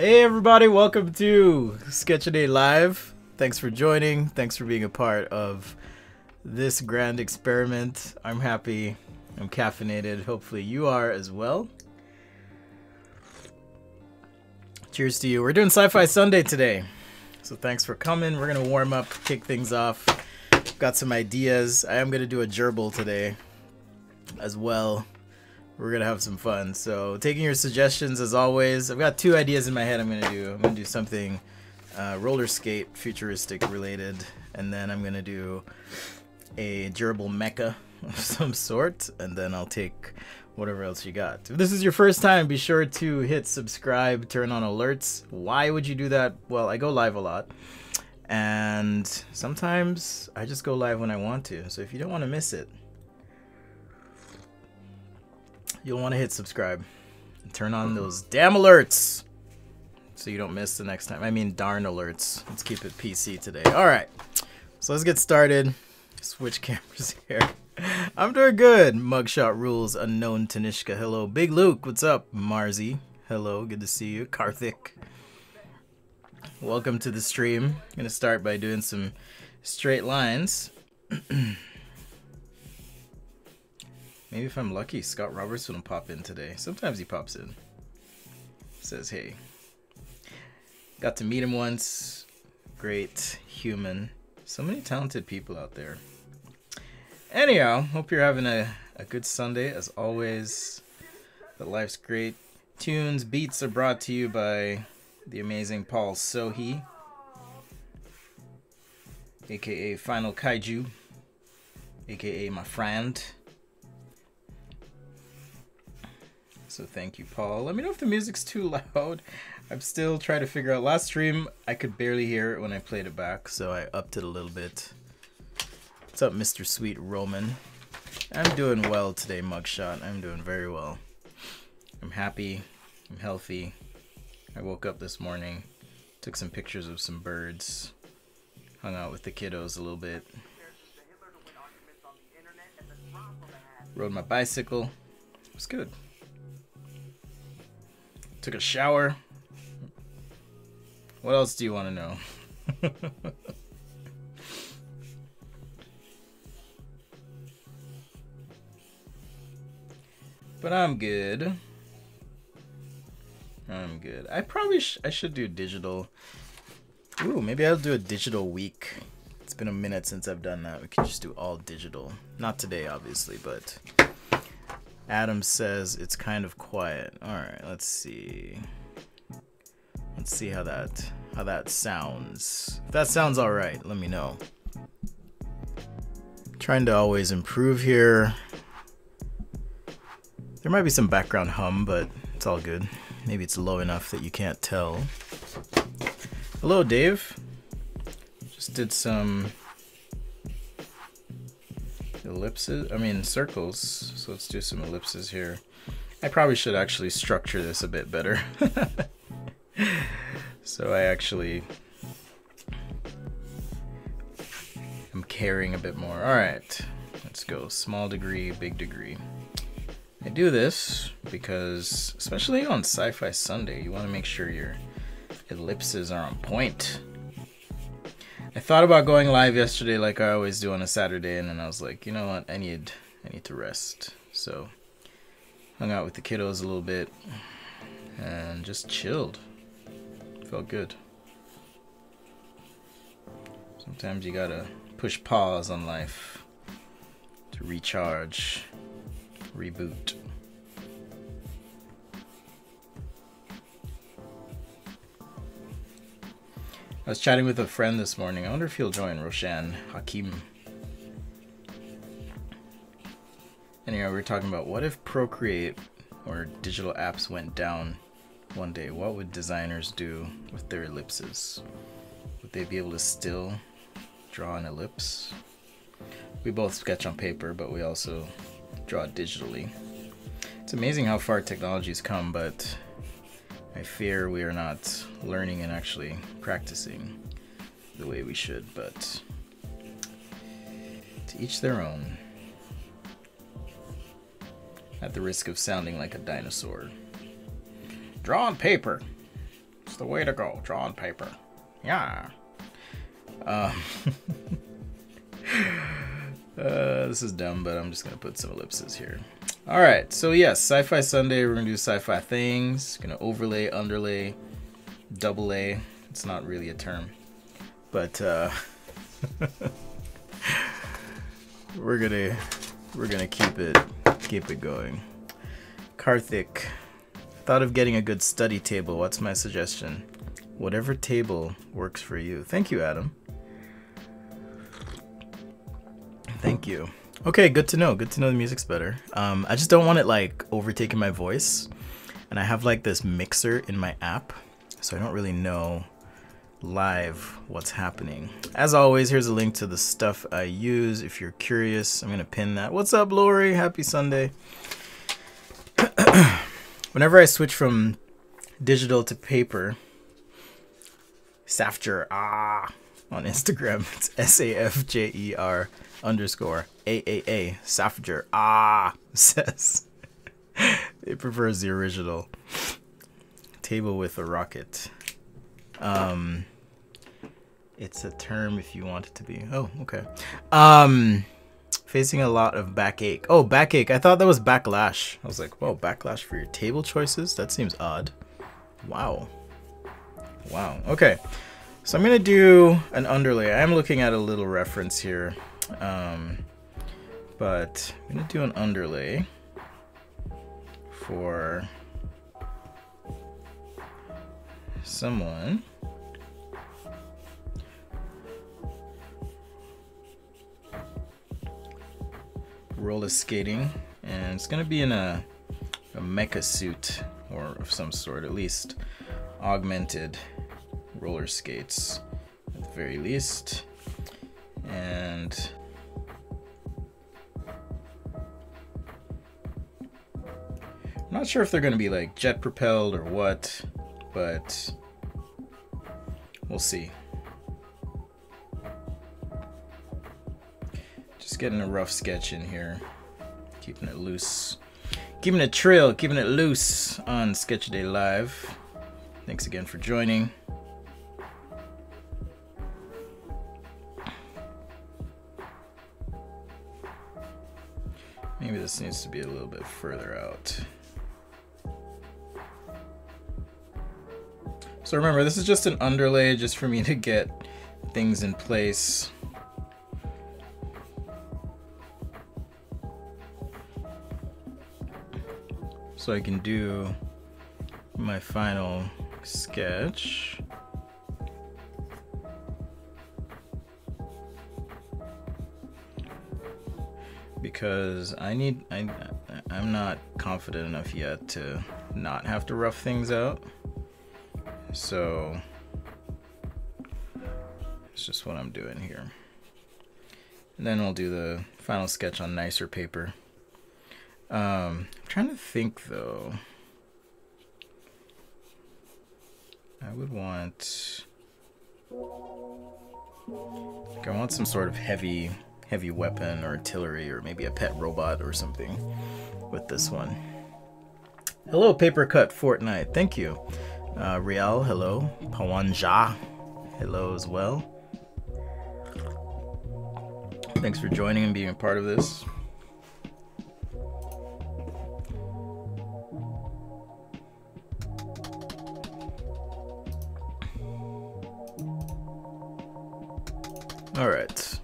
Hey everybody, welcome to Sketch a Day Live. Thanks for joining. Thanks for being a part of this grand experiment. I'm happy. I'm caffeinated. Hopefully you are as well. Cheers to you. We're doing Sci-Fi Sunday today. So thanks for coming. We're going to warm up, kick things off. Got some ideas. I am going to do a gerbil today as well we're gonna have some fun. So taking your suggestions as always. I've got two ideas in my head. I'm gonna do. I'm gonna do something uh, roller skate futuristic related, and then I'm gonna do a durable mecha of some sort, and then I'll take whatever else you got. If this is your first time, be sure to hit subscribe, turn on alerts. Why would you do that? Well, I go live a lot. And sometimes I just go live when I want to. So if you don't want to miss it, you'll want to hit subscribe and turn on those damn alerts so you don't miss the next time. I mean, darn alerts. Let's keep it PC today. All right, so let's get started. Switch cameras here. I'm doing good. Mugshot rules. Unknown Tanishka. Hello. Big Luke. What's up? Marzi. Hello. Good to see you. Karthik. Welcome to the stream. I'm gonna start by doing some straight lines. Maybe if I'm lucky, Scott Robertson will pop in today. Sometimes he pops in. Says, hey. Got to meet him once. Great human. So many talented people out there. Anyhow, hope you're having a, a good Sunday. As always, the life's great. Tunes, beats are brought to you by the amazing Paul Sohi, aka Final Kaiju, aka my friend. So thank you, Paul. Let me know if the music's too loud. I'm still trying to figure out. Last stream, I could barely hear it when I played it back, so I upped it a little bit. What's up, Mr. Sweet Roman? I'm doing well today, Mugshot. I'm doing very well. I'm happy. I'm healthy. I woke up this morning, took some pictures of some birds, hung out with the kiddos a little bit, rode my bicycle. It was good. Took a shower. What else do you want to know? but I'm good. I'm good. I probably sh I should do digital. Ooh, maybe I'll do a digital week. It's been a minute since I've done that. We can just do all digital. Not today, obviously, but Adam says it's kind of quiet. All right, let's see. Let's see how that how that sounds. If that sounds all right, let me know. Trying to always improve here. There might be some background hum, but it's all good. Maybe it's low enough that you can't tell. Hello, Dave. Just did some ellipses, I mean circles. So let's do some ellipses here. I probably should actually structure this a bit better. so I actually am caring a bit more. All right, let's go small degree, big degree. I do this because, especially on Sci-Fi Sunday, you want to make sure your ellipses are on point. I thought about going live yesterday like I always do on a Saturday and then I was like, you know what, I need I need to rest. So hung out with the kiddos a little bit and just chilled. Felt good. Sometimes you gotta push pause on life to recharge, reboot. I was chatting with a friend this morning. I wonder if he'll join Roshan Hakim. Anyway, we were talking about what if Procreate or digital apps went down one day? What would designers do with their ellipses? Would they be able to still draw an ellipse? We both sketch on paper, but we also draw digitally. It's amazing how far technology's come, but I fear we are not learning and actually practicing the way we should, but to each their own. At the risk of sounding like a dinosaur. Draw on paper. It's the way to go. Draw on paper. Yeah. Um, uh, this is dumb, but I'm just gonna put some ellipses here. All right, so yes, Sci-Fi Sunday. We're gonna do sci-fi things. Gonna overlay, underlay, double A. It's not really a term, but uh, we're gonna we're gonna keep it keep it going. Karthik, thought of getting a good study table. What's my suggestion? Whatever table works for you. Thank you, Adam. Thank you. Okay, good to know. Good to know the music's better. Um, I just don't want it like overtaking my voice. And I have like this mixer in my app, so I don't really know live what's happening. As always, here's a link to the stuff I use. If you're curious, I'm gonna pin that. What's up, Lori? Happy Sunday. Whenever I switch from digital to paper, Safjer, ah, on Instagram, it's S A F J E R underscore AAA Safjer ah says it prefers the original table with a rocket. Um, it's a term if you want it to be. Oh, okay. Um, facing a lot of backache. Oh, backache. I thought that was backlash. I was like, whoa, backlash for your table choices? That seems odd. Wow. Wow. Okay. So I'm going to do an underlay. I'm looking at a little reference here. Um, but I'm to do an underlay for someone. Roller skating, and it's to be in a, a mecha suit or of some sort, at least augmented roller skates at the very least. And I'm not sure if they're going to be like jet propelled or what, but we'll see. Just getting a rough sketch in here, keeping it loose. Keeping it trill, keeping it loose on Sketch Day Live. Thanks again for joining. Maybe this needs to be a little bit further out. So remember, this is just an underlay just for me to get things in place. So I can do my final sketch. Because I need, I, I'm not confident enough yet to not have to rough things out. So it's just what I'm doing here. And then we'll do the final sketch on nicer paper. Um, I'm trying to think though. I would want. Like I want some sort of heavy, heavy weapon or artillery or maybe a pet robot or something with this one. Hello, Paper Cut Fortnite. Thank you. Uh, Rial, hello. Pawanja, hello as well. Thanks for joining and being a part of this. All right.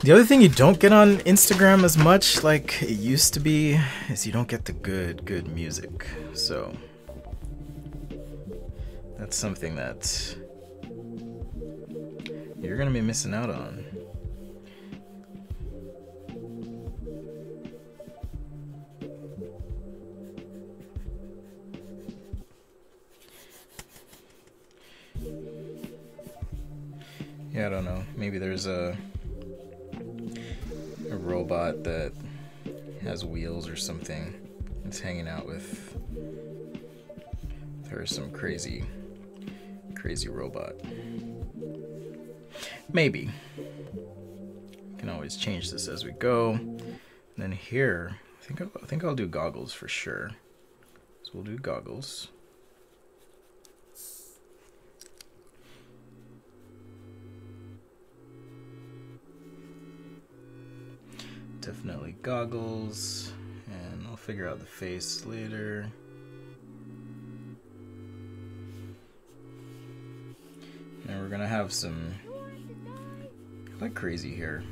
The other thing you don't get on Instagram as much like it used to be is you don't get the good, good music. So that's something that you're gonna be missing out on. Yeah, I don't know. Maybe there's a a robot that has wheels or something. It's hanging out with her some crazy crazy robot. Maybe. You can always change this as we go. And then here, I think I'll, I think I'll do goggles for sure. So we'll do goggles. Definitely goggles, and I'll figure out the face later. We're gonna have some like crazy here.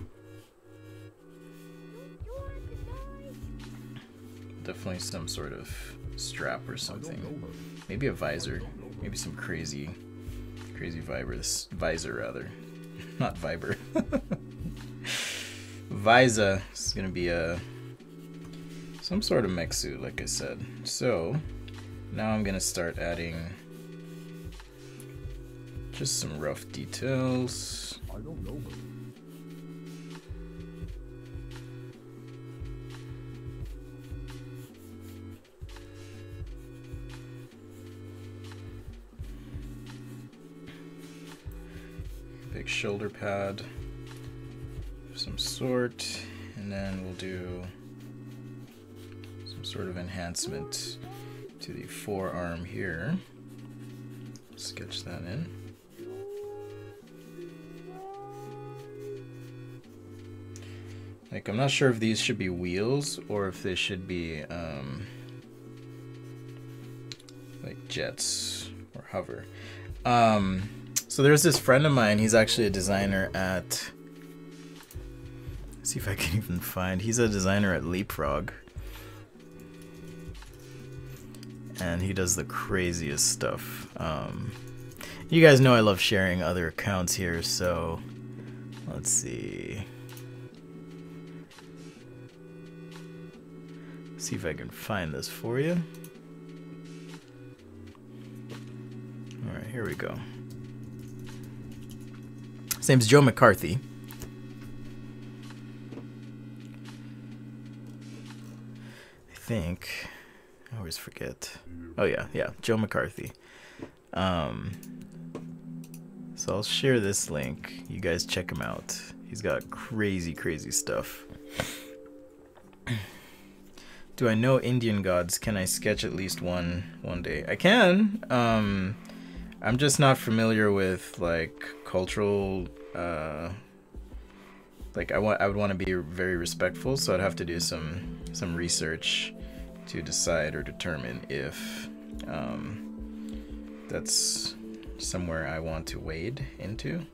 Definitely some sort of strap or something. Maybe a visor. Maybe some crazy, crazy vibers, visor rather, not viber. Visa is gonna be a some sort of mech suit, like I said. So now I'm gonna start adding just some rough details. I don't know. Big shoulder pad of some sort, and then we'll do some sort of enhancement to the forearm here. Sketch that in. Like, I'm not sure if these should be wheels or if they should be, um, like jets or hover. Um, so there's this friend of mine, he's actually a designer at, see if I can even find, he's a designer at Leapfrog. And he does the craziest stuff. Um, you guys know I love sharing other accounts here, so let's see. See if I can find this for you. Alright, here we go. His name's Joe McCarthy. I think. I always forget. Oh yeah, yeah, Joe McCarthy. Um, so I'll share this link. You guys check him out. He's got crazy, crazy stuff. Do I know Indian gods? Can I sketch at least one one day? I can. Um, I'm just not familiar with like cultural. Uh, like I want, I would want to be very respectful, so I'd have to do some some research to decide or determine if um, that's somewhere I want to wade into.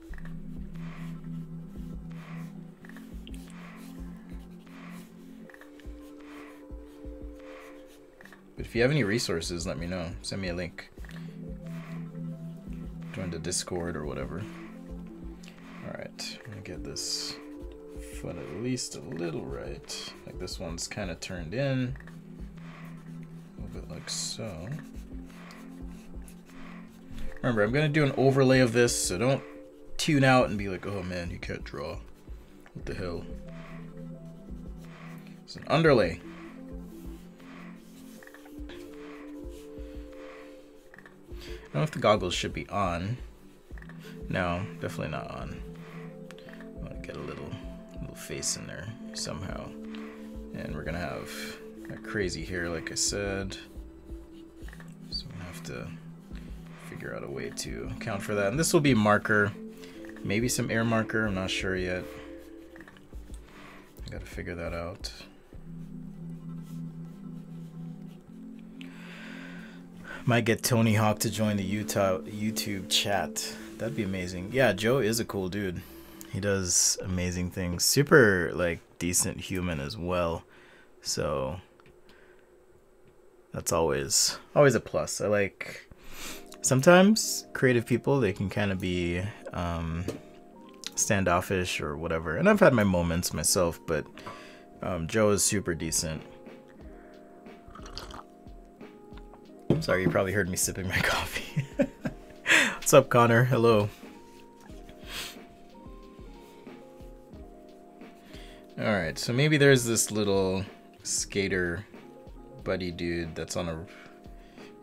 But if you have any resources, let me know. Send me a link. Join the Discord or whatever. Alright, I'm gonna get this foot at least a little right. Like this one's kind of turned in. A little bit like so. Remember, I'm gonna do an overlay of this, so don't tune out and be like, oh man, you can't draw. What the hell? It's an underlay. I don't know if the goggles should be on. No, definitely not on. I want to get a little, little face in there somehow. And we're gonna have that crazy hair, like I said. So gonna have to figure out a way to account for that. And this will be marker, maybe some air marker, I'm not sure yet. I gotta figure that out. Might get Tony Hawk to join the Utah YouTube chat. That'd be amazing. Yeah, Joe is a cool dude. He does amazing things. Super like decent human as well. So that's always always a plus. I like sometimes creative people they can kind of be um, standoffish or whatever. And I've had my moments myself, but um, Joe is super decent. Sorry, you probably heard me sipping my coffee. What's up, Connor? Hello. Alright, so maybe there's this little skater buddy dude that's on a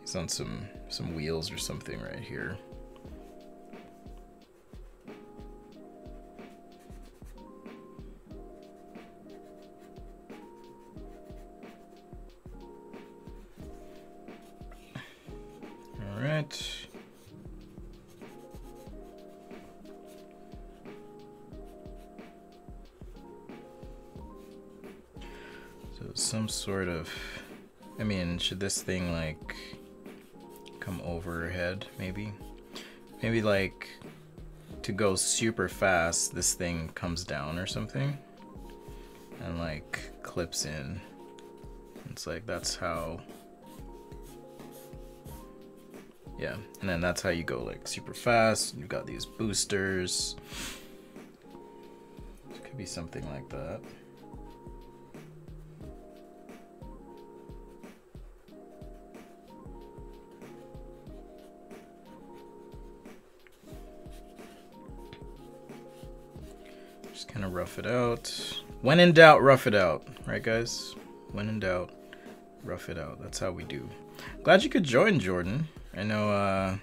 he's on some some wheels or something right here. Right. So some sort of... I mean, should this thing, like, come overhead maybe? Maybe, like, to go super fast, this thing comes down or something. And, like, clips in. It's like, that's how... Yeah, and then that's how you go, like, super fast. You've got these boosters. It could be something like that. Just kind of rough it out. When in doubt, rough it out. Right, guys? When in doubt, rough it out. That's how we do. Glad you could join, Jordan. I know uh,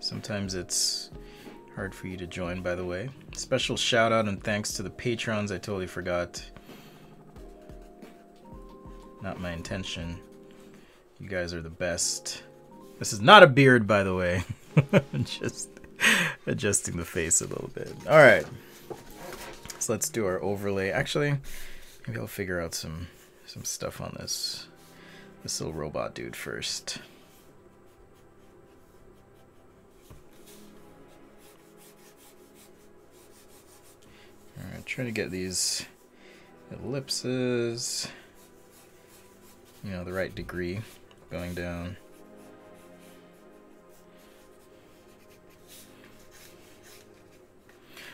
sometimes it's hard for you to join, by the way. Special shout out and thanks to the patrons. I totally forgot. Not my intention. You guys are the best. This is not a beard, by the way. Just adjusting the face a little bit. All right So let's do our overlay. Actually, maybe I'll figure out some some stuff on this this little robot dude first. Alright, try to get these ellipses, you know, the right degree going down.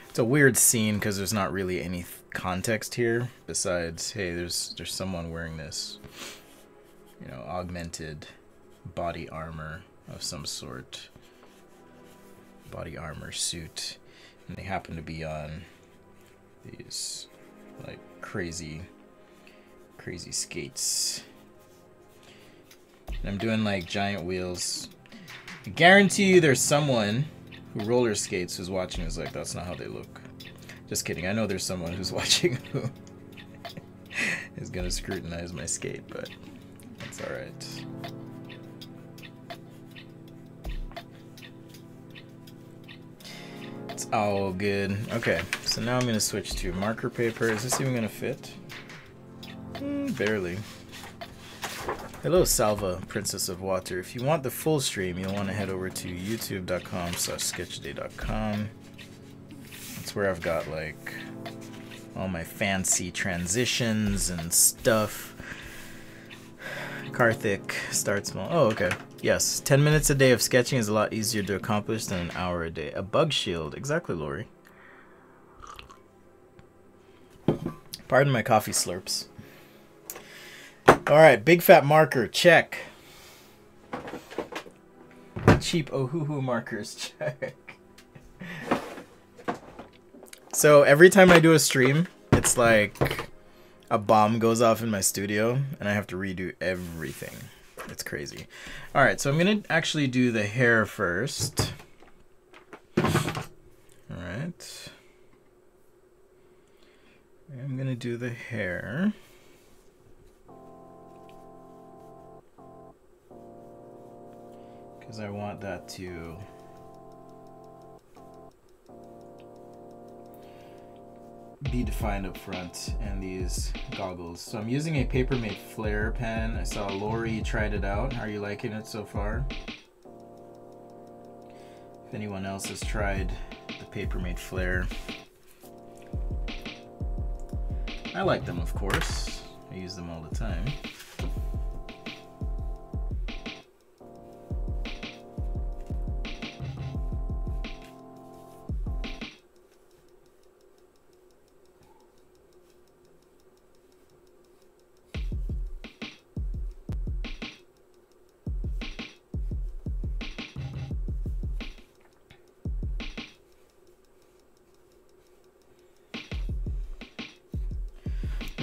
It's a weird scene because there's not really any context here besides, hey, there's there's someone wearing this, you know, augmented body armor of some sort, body armor suit, and they happen to be on these like crazy, crazy skates. And I'm doing like giant wheels. I guarantee you there's someone who roller skates who's watching is like, that's not how they look. Just kidding. I know there's someone who's watching who is gonna scrutinize my skate, but that's alright. It's all good. Okay, so now I'm gonna switch to marker paper. Is this even gonna fit? Mm, barely. Hello, Salva, Princess of Water. If you want the full stream, you'll want to head over to youtube.com slash sketchday.com. That's where I've got, like, all my fancy transitions and stuff. Karthik starts small. Oh, okay. Yes, 10 minutes a day of sketching is a lot easier to accomplish than an hour a day. A bug shield. Exactly, Lori. Pardon my coffee slurps. All right, big fat marker, check. Cheap Ohuhu markers, check. So every time I do a stream, it's like a bomb goes off in my studio and I have to redo everything. It's crazy. All right, so I'm gonna actually do the hair first. All right. I'm gonna do the hair. because I want that to be defined up front and these goggles. So I'm using a Papermate Flair pen. I saw Lori tried it out. Are you liking it so far? If anyone else has tried the Papermate Flair. I like them, of course. I use them all the time.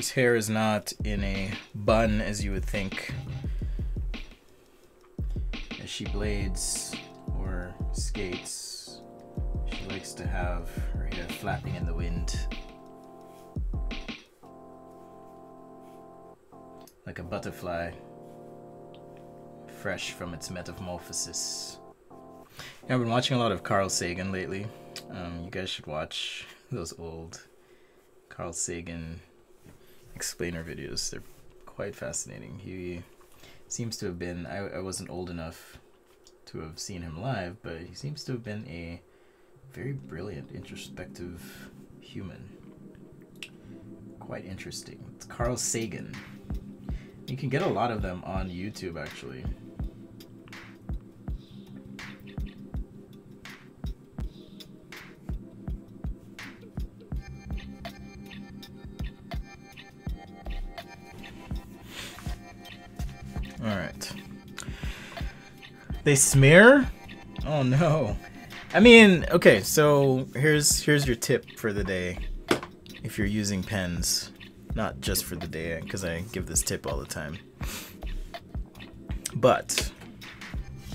Hair is not in a bun as you would think. As she blades or skates, she likes to have her hair flapping in the wind. Like a butterfly, fresh from its metamorphosis. Yeah, I've been watching a lot of Carl Sagan lately. Um, you guys should watch those old Carl Sagan explainer videos. They're quite fascinating. He seems to have been. I, I wasn't old enough to have seen him live, but he seems to have been a very brilliant, introspective human. Quite interesting. It's Carl Sagan. You can get a lot of them on YouTube, actually. They smear? Oh no. I mean, okay, so here's here's your tip for the day. If you're using pens, not just for the day, because I give this tip all the time. But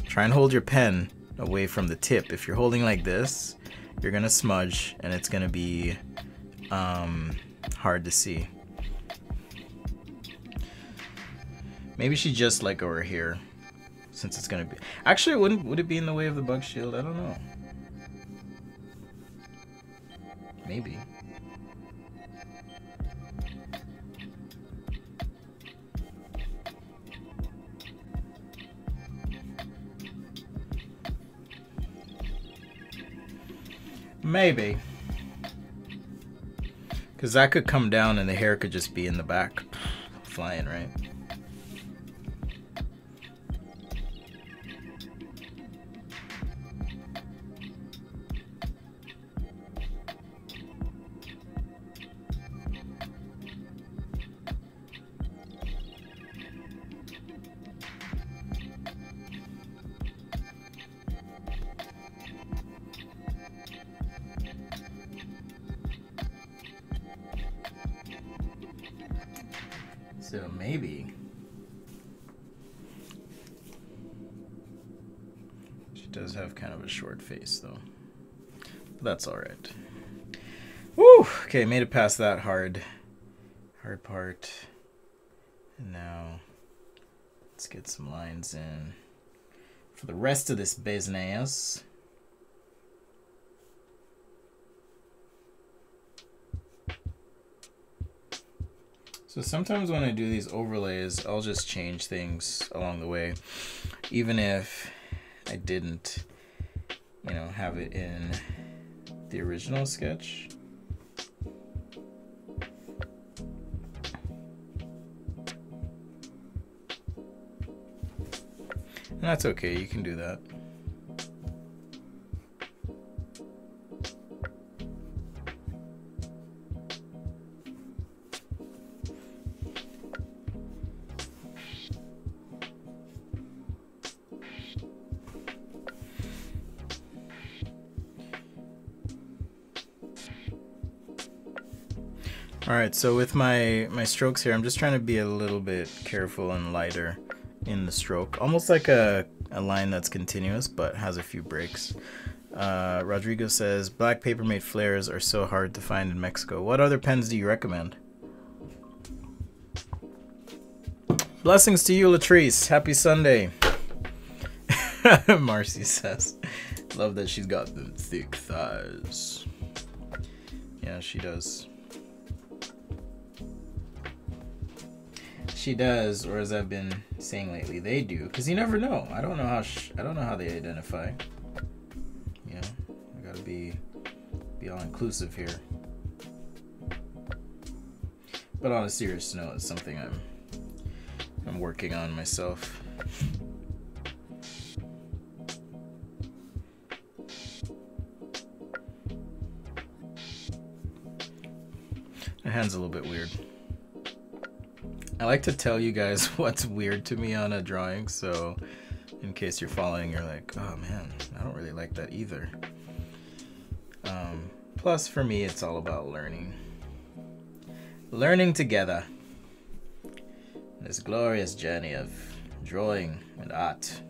try and hold your pen away from the tip. If you're holding like this, you're gonna smudge, and it's gonna be um, hard to see. Maybe she just like over here, since it's gonna be. Actually, wouldn't would it be in the way of the bug shield? I don't know. Maybe. Maybe. Because that could come down and the hair could just be in the back flying, right? Alright. Woo! Okay, made it past that hard hard part. And now let's get some lines in for the rest of this business. So sometimes when I do these overlays, I'll just change things along the way. Even if I didn't, you know, have it in the original sketch. And that's okay, you can do that. All right, so with my, my strokes here, I'm just trying to be a little bit careful and lighter in the stroke. Almost like a, a line that's continuous, but has a few breaks. Uh, Rodrigo says, black Paper Mate Flairs are so hard to find in Mexico. What other pens do you recommend? Blessings to you, Latrice. Happy Sunday. Marcy says, love that she's got the thick thighs. Yeah, she does. She does, or as I've been saying lately, they do, because you never know. I don't know how I don't know how they identify. You know, I gotta be be all inclusive here. But on a serious note, it's something I'm I'm working on myself. My hand's a little bit weird. I like to tell you guys what's weird to me on a drawing, so in case you're following, you're like, oh man, I don't really like that either. Um, plus, for me, it's all about learning. Learning together. This glorious journey of drawing and art.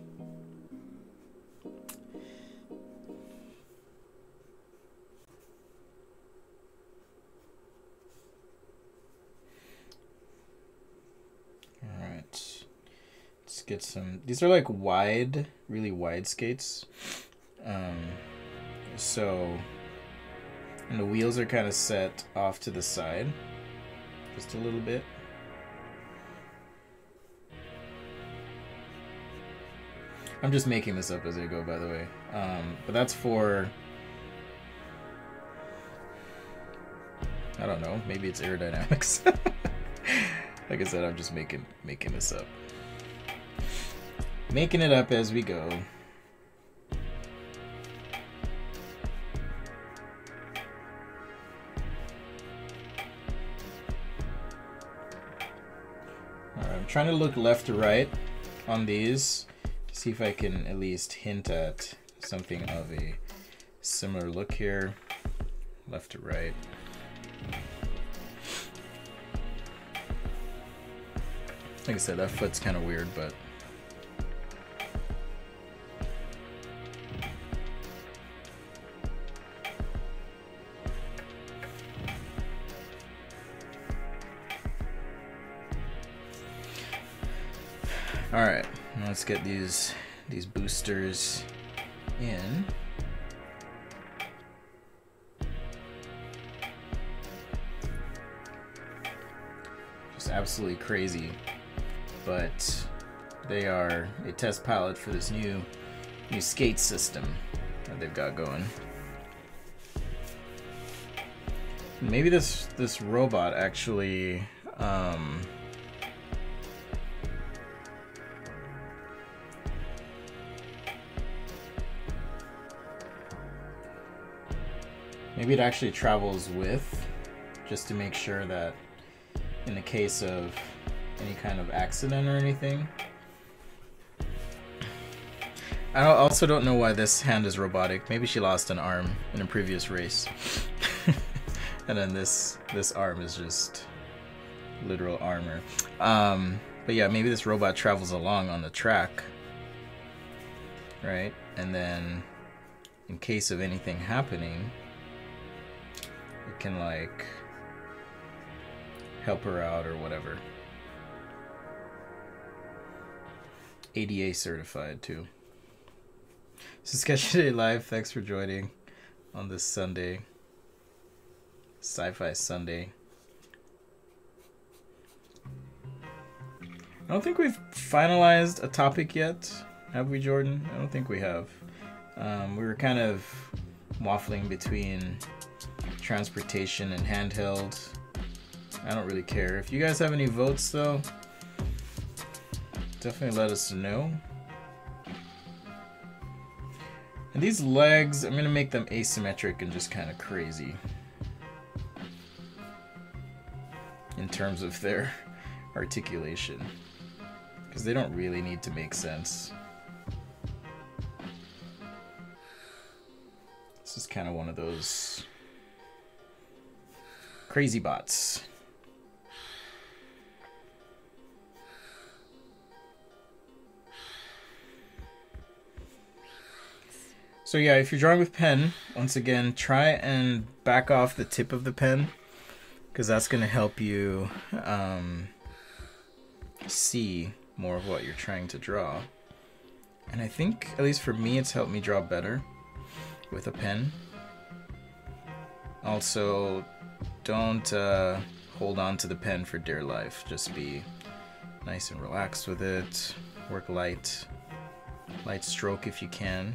get some. These are like wide, really wide skates. Um, so, and the wheels are kind of set off to the side, just a little bit. I'm just making this up as I go, by the way. Um, but that's for. I don't know. Maybe it's aerodynamics. like I said, I'm just making making this up. Making it up as we go. Alright, I'm trying to look left to right on these to see if I can at least hint at something of a similar look here. Left to right. Like I said, that foot's kind of weird, but All right, let's get these these boosters in. Just absolutely crazy, but they are a test pilot for this new new skate system that they've got going. Maybe this this robot actually um, Maybe it actually travels with, just to make sure that in the case of any kind of accident or anything. I also don't know why this hand is robotic. Maybe she lost an arm in a previous race. and then this this arm is just literal armor. Um, but yeah, maybe this robot travels along on the track. Right? And then in case of anything happening, can like help her out or whatever. ADA certified too. So Sketch Today Live. Thanks for joining on this Sunday. Sci-Fi Sunday. I don't think we've finalized a topic yet, have we, Jordan? I don't think we have. Um, we were kind of waffling between transportation and handheld. I don't really care. If you guys have any votes though, definitely let us know. And these legs, I'm gonna make them asymmetric and just kind of crazy. In terms of their articulation. Because they don't really need to make sense. This is kind of one of those Crazy bots. So yeah, if you're drawing with pen, once again, try and back off the tip of the pen because that's going to help you um, see more of what you're trying to draw. And I think, at least for me, it's helped me draw better with a pen. Also, don't uh, hold on to the pen for dear life. Just be nice and relaxed with it. Work light. Light stroke if you can.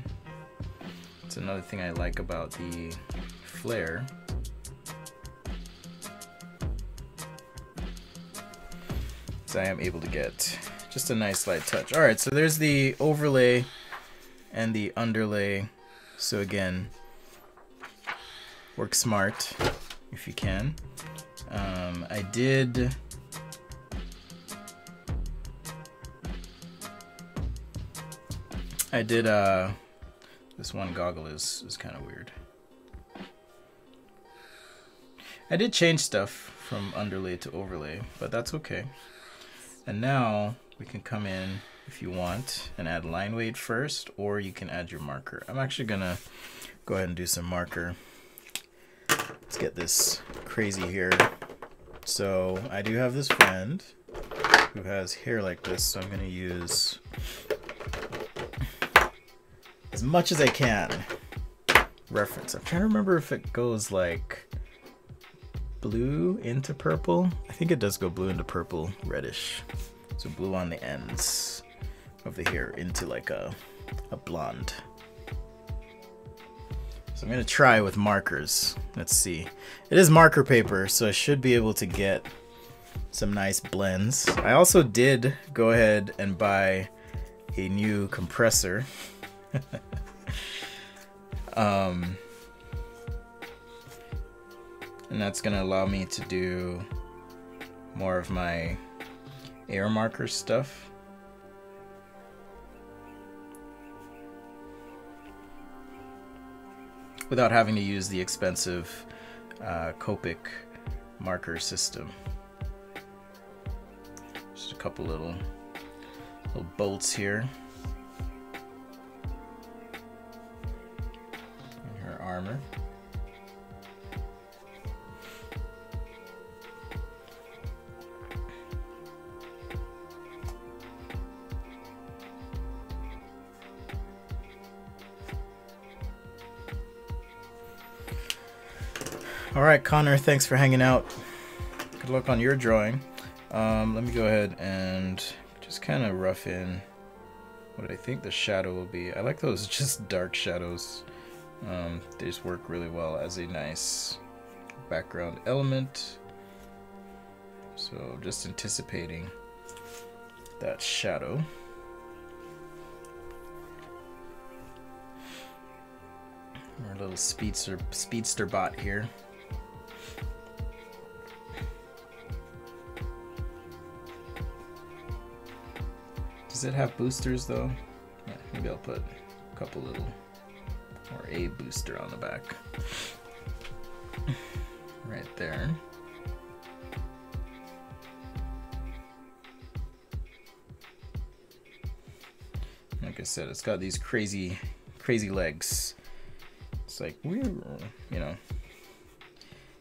It's another thing I like about the Flair. So I am able to get just a nice light touch. Alright, so there's the overlay and the underlay. So again, work smart if you can. Um, I did... I did, uh, this one goggle is, is kind of weird. I did change stuff from underlay to overlay, but that's okay. And now we can come in if you want and add line weight first, or you can add your marker. I'm actually gonna go ahead and do some marker. Let's get this crazy here. So I do have this friend who has hair like this, so I'm gonna use as much as I can reference. I'm trying to remember if it goes like blue into purple. I think it does go blue into purple, reddish. So blue on the ends. of the hair into like a, a blonde. So I'm gonna try with markers. Let's see. It is marker paper, so I should be able to get some nice blends. I also did go ahead and buy a new compressor. um, and that's gonna allow me to do more of my air marker stuff. Without having to use the expensive uh, Copic marker system. Just a couple little little bolts here. And her armor. All right, Connor, thanks for hanging out. Good luck on your drawing. Um, let me go ahead and just kind of rough in what I think the shadow will be. I like those just dark shadows. Um, they just work really well as a nice background element. So just anticipating that shadow. Our little speedster speedster bot here. Does it have boosters though? Yeah, maybe I'll put a couple little, or a booster on the back. right there. Like I said, it's got these crazy, crazy legs. It's like, you know,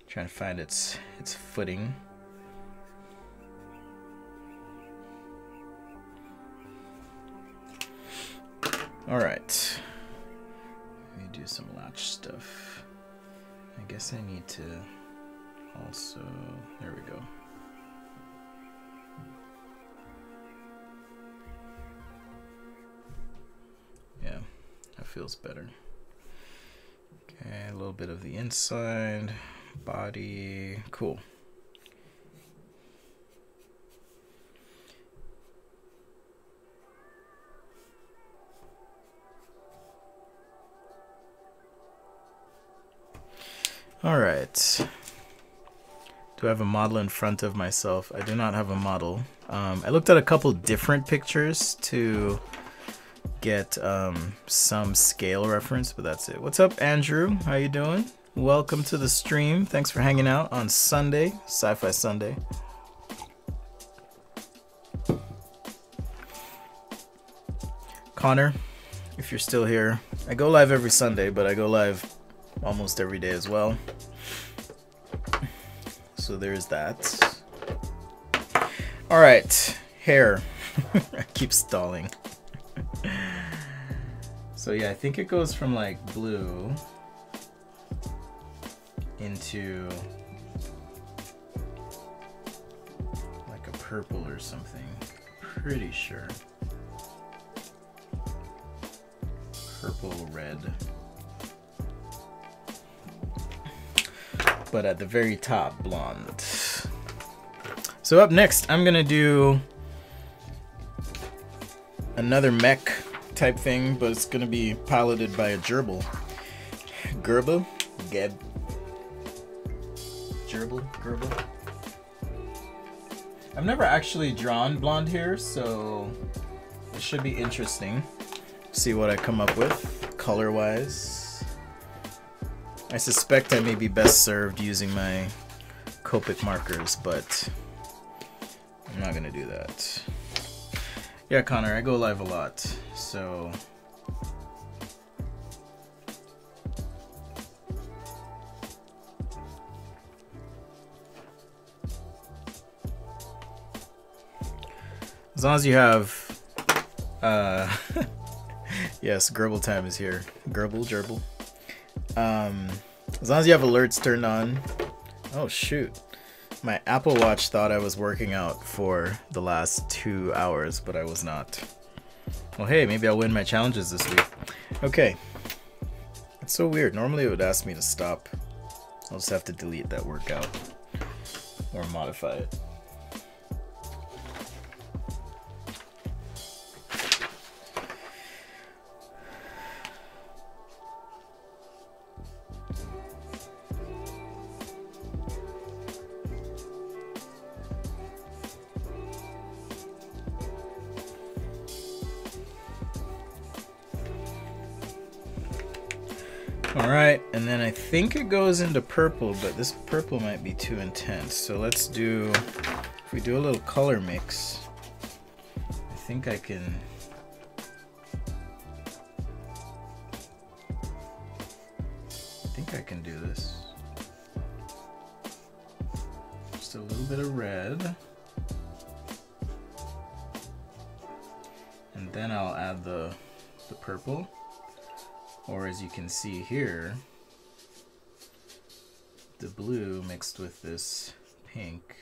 trying to find its its footing. All right. Let me do some latch stuff. I guess I need to also, there we go. Yeah, that feels better. Okay, a little bit of the inside, body, cool. All right. Do I have a model in front of myself? I do not have a model. Um, I looked at a couple different pictures to get um, some scale reference, but that's it. What's up, Andrew? How you doing? Welcome to the stream. Thanks for hanging out on Sunday, Sci-Fi Sunday. Connor, if you're still here, I go live every Sunday, but I go live almost every day as well. So there's that. All right, hair. I keep stalling. so yeah, I think it goes from like blue into like a purple or something. Pretty sure. Purple, red. But at the very top, blonde. So up next, I'm gonna do another mech type thing, but it's gonna be piloted by a gerbil. Gerbil? Geb. Gerbil? Gerbil? I've never actually drawn blonde hair, so it should be interesting. See what I come up with, color-wise. I suspect I may be best served using my Copic markers, but I'm not gonna do that. Yeah, Connor, I go live a lot, so As long as you have, uh, yes, Gerbil time is here. Gerbil, gerbil. Um, as long as you have alerts turned on. Oh shoot. My Apple Watch thought I was working out for the last two hours, but I was not. Well, hey, maybe I'll win my challenges this week. Okay. It's so weird. Normally it would ask me to stop. I'll just have to delete that workout or modify it. Goes into purple, but this purple might be too intense. So let's do, if we do a little color mix, I think I can, I think I can do this. Just a little bit of red. And then I'll add the, the purple. Or as you can see here, blue mixed with this pink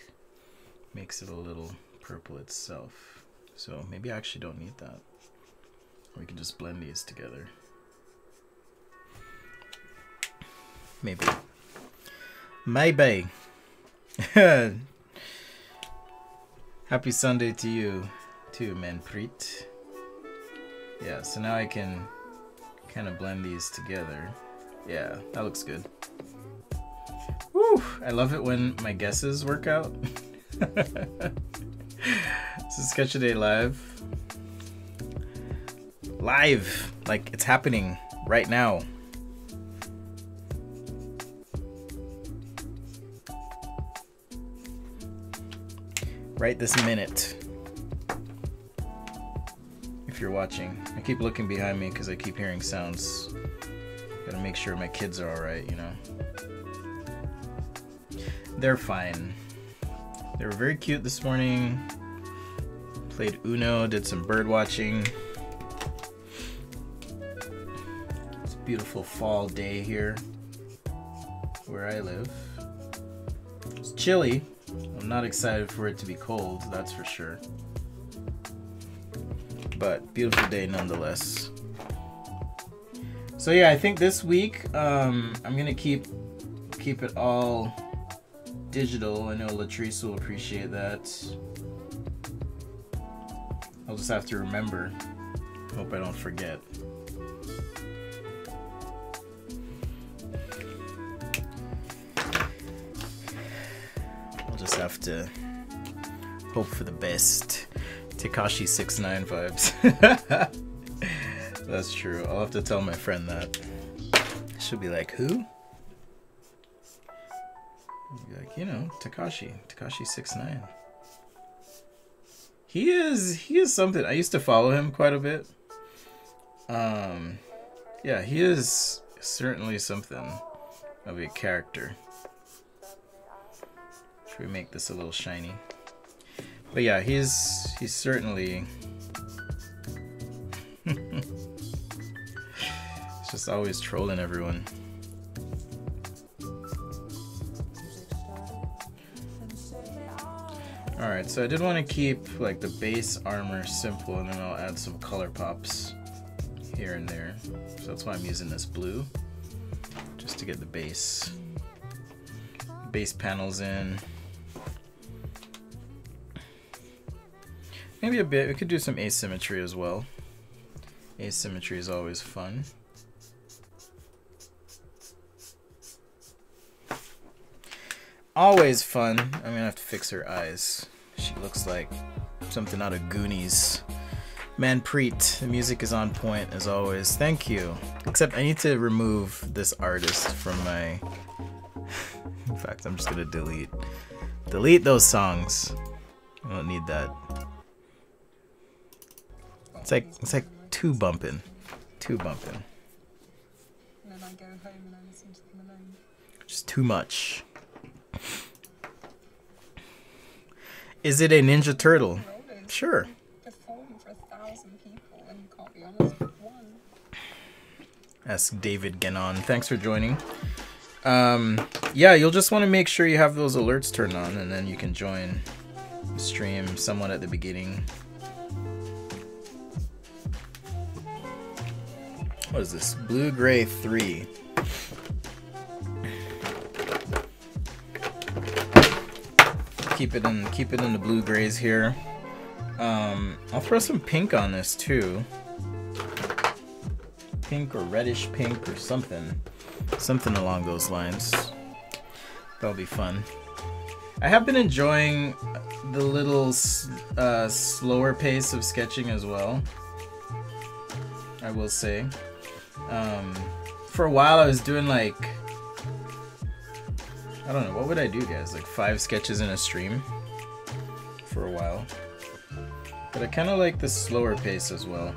makes it a little purple itself. So maybe I actually don't need that. We can just blend these together. Maybe. Maybe. Happy Sunday to you too, Manpreet. Yeah, so now I can kind of blend these together. Yeah, that looks good. Woo! I love it when my guesses work out. this is Sketch a Day Live. Live! Like, it's happening right now. Right this minute if you're watching. I keep looking behind me because I keep hearing sounds. Gotta make sure my kids are alright, you know. They're fine. They were very cute this morning. Played Uno, did some bird watching. It's a beautiful fall day here where I live. It's chilly. I'm not excited for it to be cold, that's for sure but beautiful day nonetheless. So yeah, I think this week um, I'm gonna keep keep it all digital. I know Latrice will appreciate that. I'll just have to remember. Hope I don't forget. I'll just have to hope for the best. Tekashi 69 vibes. That's true. I'll have to tell my friend that. She'll be like, who? Like, you know, Takashi, Takashi Tekashi 69. He is he is something. I used to follow him quite a bit. Um yeah, he is certainly something of a character. Should we make this a little shiny? But yeah, he's he's certainly he's just always trolling everyone. Alright, so I did want to keep like the base armor simple and then I'll add some color pops here and there. So that's why I'm using this blue. Just to get the base base panels in. Maybe a bit. We could do some asymmetry as well. Asymmetry is always fun. Always fun. I'm gonna have to fix her eyes. She looks like something out of Goonies. Manpreet, the music is on point as always. Thank you. Except I need to remove this artist from my... In fact, I'm just gonna delete. Delete those songs. I don't need that. It's like it's like too bumping, too bumping. Just too much. Is it a Ninja Turtle? Sure. Ask David Genon. Thanks for joining. Um, yeah, you'll just want to make sure you have those alerts turned on, and then you can join the stream somewhat at the beginning What is this? Blue Gray 3. Keep it in keep it in the blue grays here. Um, I'll throw some pink on this too. Pink or reddish pink or something. Something along those lines. That'll be fun. I have been enjoying the little uh, slower pace of sketching as well. I will say. Um, for a while, I was doing like I don't know what would I do, guys? Like five sketches in a stream for a while. But I kind of like the slower pace as well.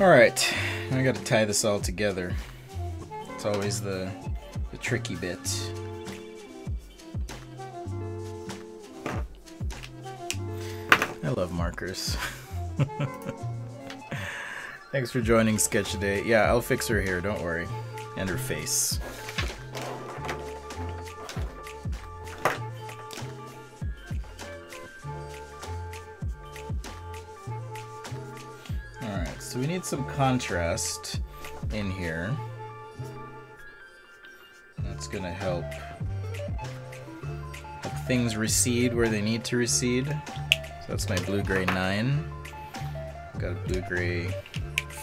Alright, I gotta tie this all together. It's always the, the tricky bit. I love markers. Thanks for joining Sketch Today. Yeah, I'll fix her hair, don't worry. And her face. Some contrast in here. That's gonna help, help things recede where they need to recede. So that's my blue-gray 9. Got a blue-gray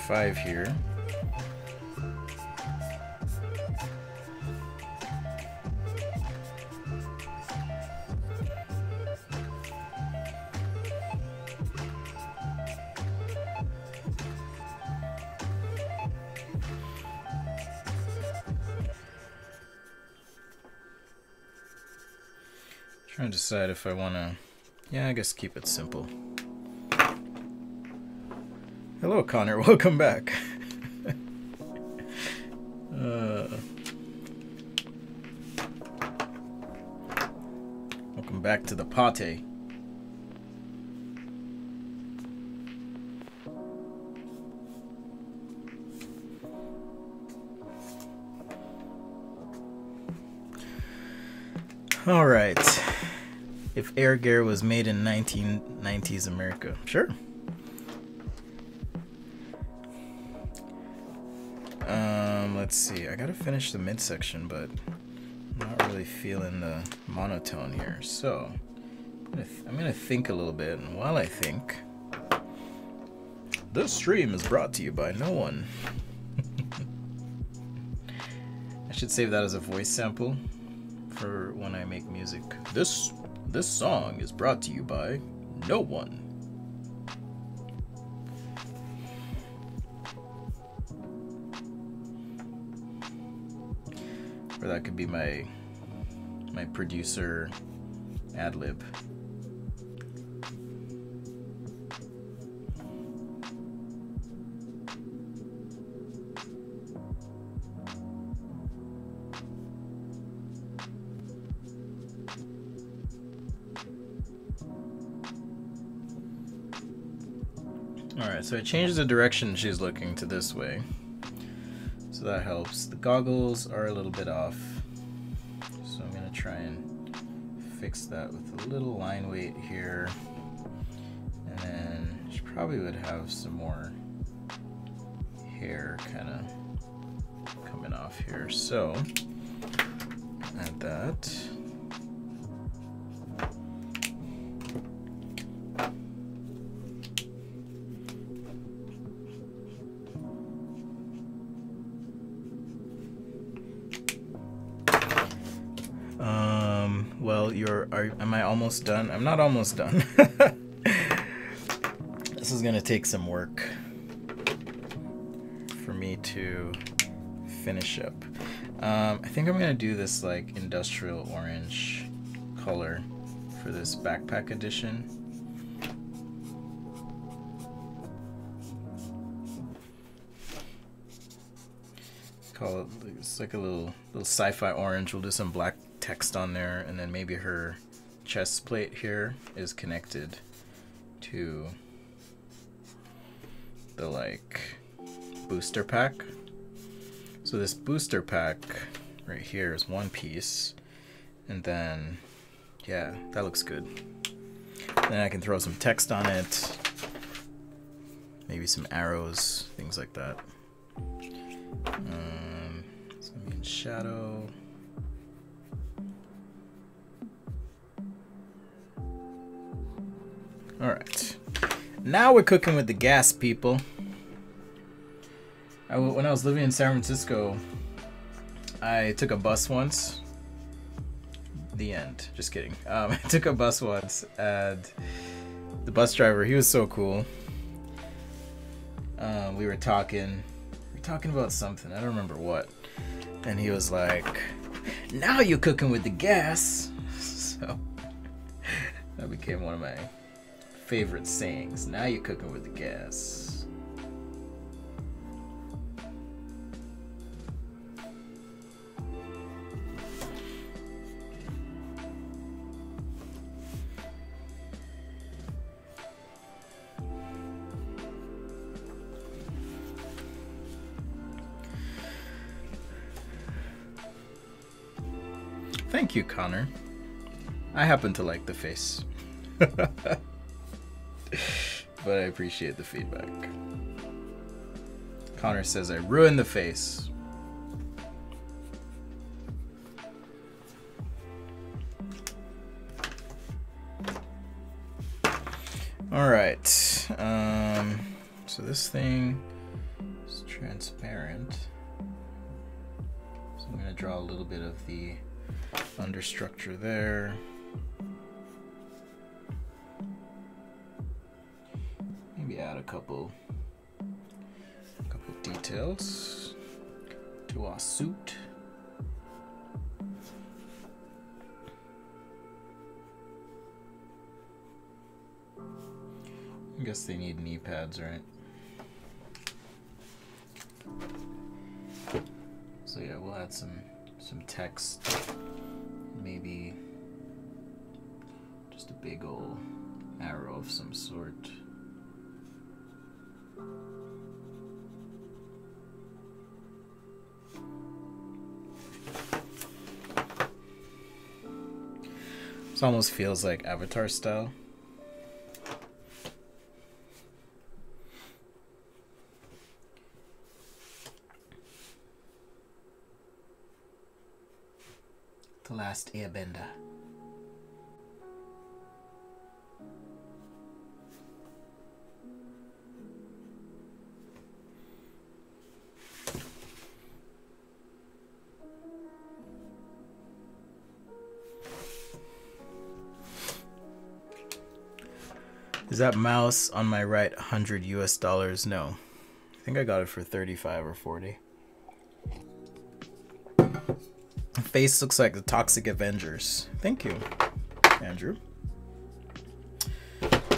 5 here. If I want to... Yeah, I guess keep it simple. Hello, Connor. Welcome back. uh, welcome back to the pate. All right Air Gear was made in 1990s America. Sure. Um, let's see. I gotta finish the midsection, but I'm not really feeling the monotone here. So I'm gonna, I'm gonna think a little bit, and while I think, this stream is brought to you by no one. I should save that as a voice sample for when I make music. This this song is brought to you by no one. Or that could be my my producer ad lib. So it changes the direction she's looking to this way. So that helps. The goggles are a little bit off. So I'm gonna try and fix that with a little line weight here. And then she probably would have some more hair kind of coming off here. So add that. Am I almost done? I'm not almost done. this is gonna take some work for me to finish up. Um, I think I'm gonna do this like industrial orange color for this backpack edition. Call it it's like a little little sci-fi orange. We'll do some black text on there, and then maybe her chest plate here is connected to the like booster pack. So this booster pack right here is one piece. And then, yeah, that looks good. Then I can throw some text on it. Maybe some arrows, things like that. Um, gonna be in shadow. All right. Now we're cooking with the gas, people. I, when I was living in San Francisco, I took a bus once. The end. Just kidding. Um, I took a bus once, and the bus driver, he was so cool. Um, we were talking, we were talking about something. I don't remember what. And he was like, "Now you're cooking with the gas." So that became one of my favorite sayings. Now you're cooking with the gas. Thank you, Connor. I happen to like the face. but I appreciate the feedback. Connor says I ruined the face. All right. Um, so this thing is transparent. So I'm going to draw a little bit of the understructure there. Maybe add a couple, a couple details to our suit. I guess they need knee pads, right? So yeah, we'll add some some text. Maybe just a big old arrow of some sort. This almost feels like Avatar style. The last airbender. Is that mouse on my right 100 US dollars? No. I think I got it for 35 or 40. Face looks like the Toxic Avengers. Thank you, Andrew.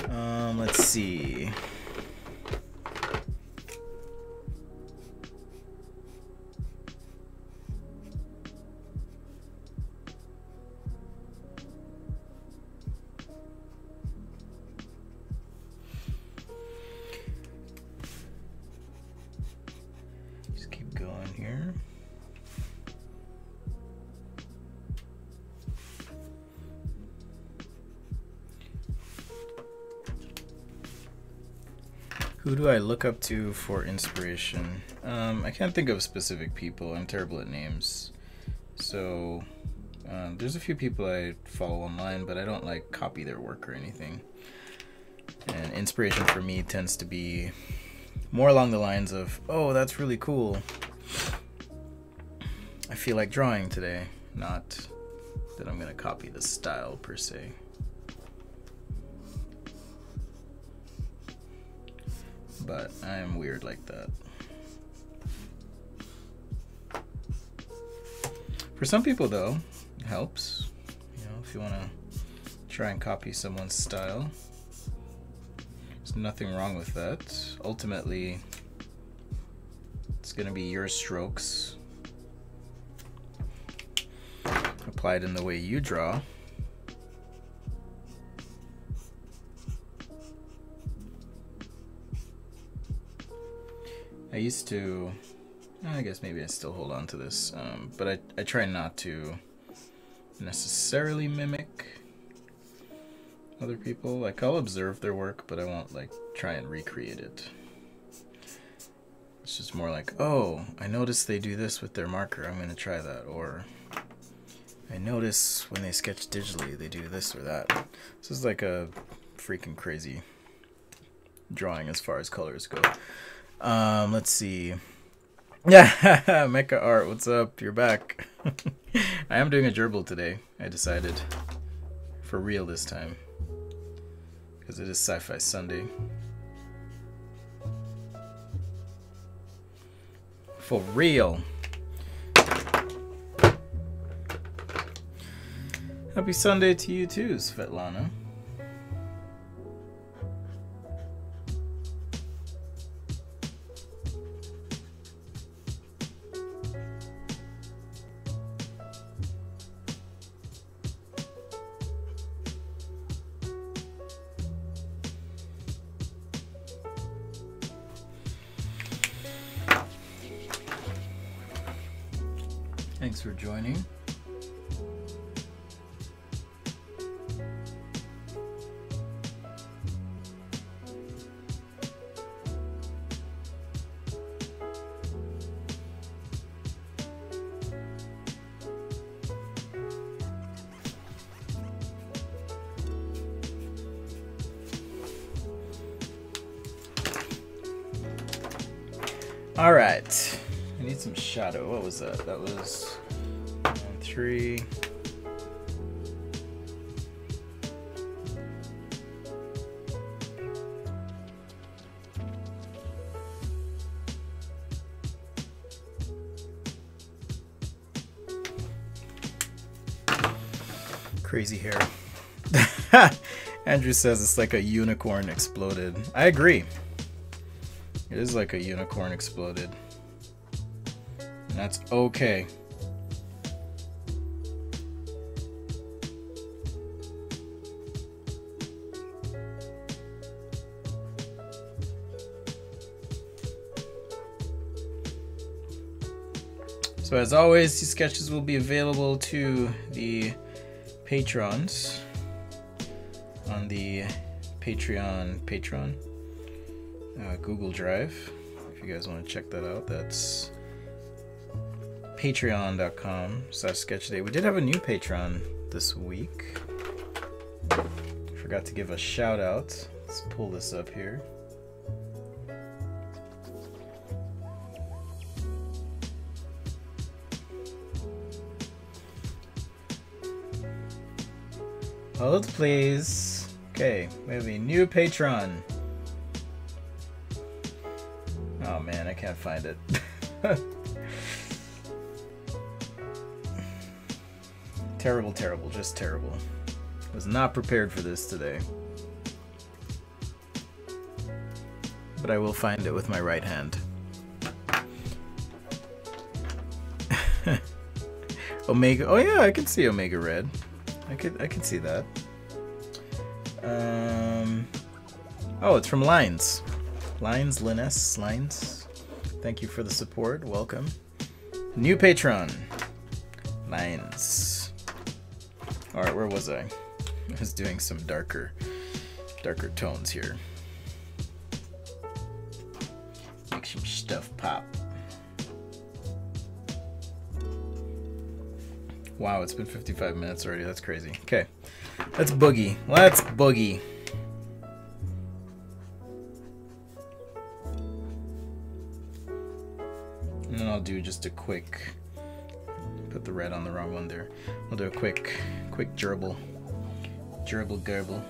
Um, let's see. Do I look up to for inspiration? Um, I can't think of specific people. I'm terrible at names. So um, there's a few people I follow online, but I don't like copy their work or anything. And inspiration for me tends to be more along the lines of, oh, that's really cool. I feel like drawing today, not that I'm going to copy the style per se. But I'm weird like that. For some people, though, it helps. You know, if you want to try and copy someone's style, there's nothing wrong with that. Ultimately, it's going to be your strokes applied in the way you draw. I used to, I guess maybe I still hold on to this, um, but I, I try not to necessarily mimic other people. Like I'll observe their work, but I won't like try and recreate it. It's just more like, oh, I notice they do this with their marker. I'm gonna try that. Or I notice when they sketch digitally, they do this or that. This is like a freaking crazy drawing as far as colors go. Um, let's see. Yeah, Mecha Art, what's up? You're back. I am doing a gerbil today. I decided for real this time because it is Sci-Fi Sunday. For real. Happy Sunday to you too, Svetlana. Thanks for joining. Crazy hair. Andrew says it's like a unicorn exploded. I agree. It is like a unicorn exploded. And that's okay. So as always, these sketches will be available to the patrons on the Patreon Patreon uh, Google Drive. If you guys want to check that out, that's patreon.com slash sketchday. We did have a new patron this week. Forgot to give a shout out. Let's pull this up here. Hold please. Okay, we have a new patron. Oh man, I can't find it. terrible, terrible, just terrible. Was not prepared for this today. But I will find it with my right hand. Omega. Oh yeah, I can see Omega Red. I could I could see that. Oh, it's from Lines. Lines, Linus, Lines. Thank you for the support. Welcome. New patron. Lines. All right, where was I? I was doing some darker, darker tones here. Make some stuff pop. Wow, it's been 55 minutes already. That's crazy. Okay, let's boogie. Let's boogie. Just a quick, put the red on the wrong one there. I'll do a quick, quick gerbil. Gerbil gerbil.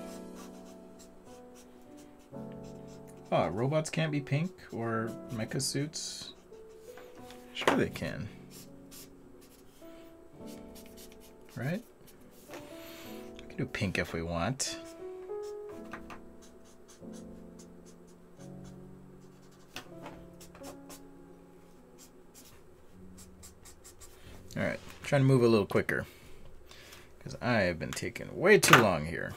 Oh, robots can't be pink or mecha suits? Sure they can. Right? We can do pink if we want. Alright, trying to move a little quicker. Because I have been taking way too long here.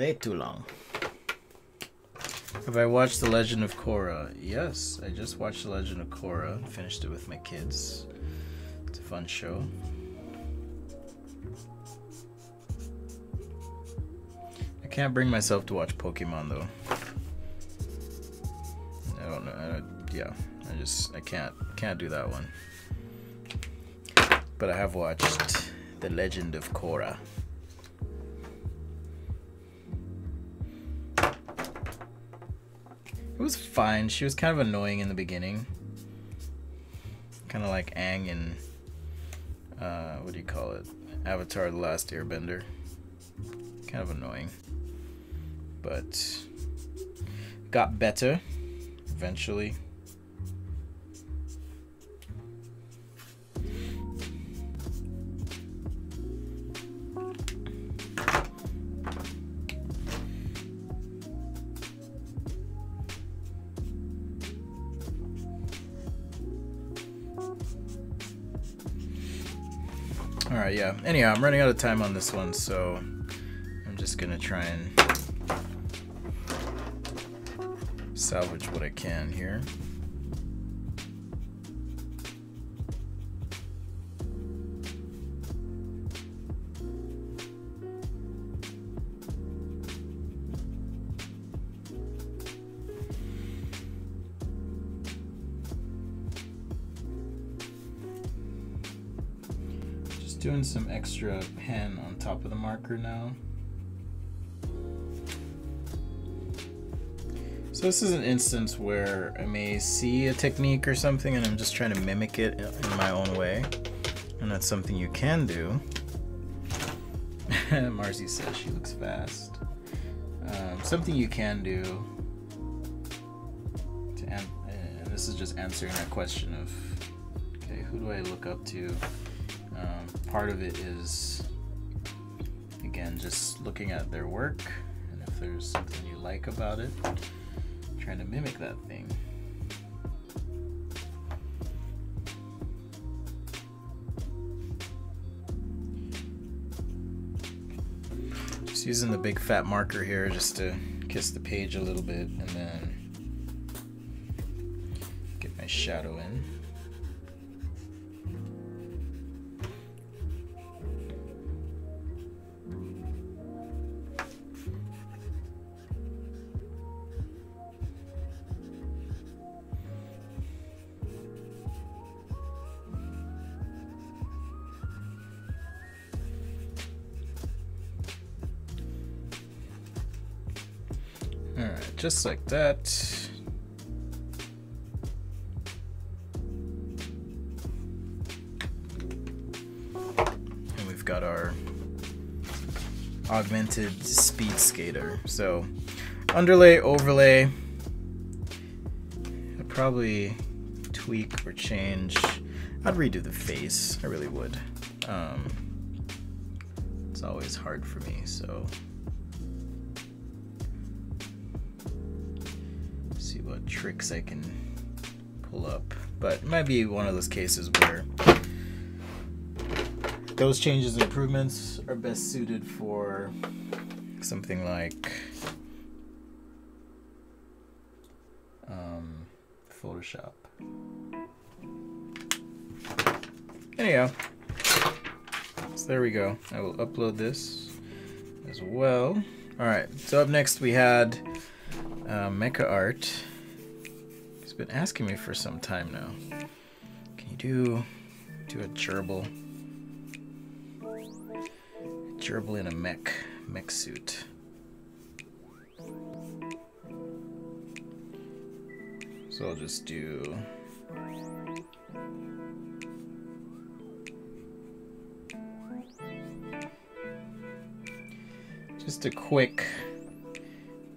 way too long. Have I watched The Legend of Korra? Yes, I just watched The Legend of Korra. and Finished it with my kids. It's a fun show. I can't bring myself to watch Pokemon though. I, I just I can't can't do that one. But I have watched The Legend of Korra. It was fine. She was kind of annoying in the beginning. Kind of like Aang in, uh, what do you call it? Avatar The Last Airbender. Kind of annoying. But got better eventually. Anyhow, I'm running out of time on this one, so I'm just gonna try and salvage what I can here. Extra pen on top of the marker now. So this is an instance where I may see a technique or something and I'm just trying to mimic it in my own way. And that's something you can do. Marcy says she looks fast. Um, something you can do to and this is just answering that question of okay, who do I look up to? Part of it is again just looking at their work and if there's something you like about it trying to mimic that thing. Just using the big fat marker here just to kiss the page a little bit and then get my shadow in. Just like that. And we've got our augmented speed skater. So underlay, overlay. I'd probably tweak or change. I'd redo the face. I really would. Um, it's always hard for me, so tricks I can pull up. But it might be one of those cases where those changes and improvements are best suited for something like um, Photoshop. Anyhow, so there we go. I will upload this as well. All right, so up next we had uh, Mecha Art. Been asking me for some time now. Can you do do a gerbil? Gerbil in a mech mech suit. So I'll just do just a quick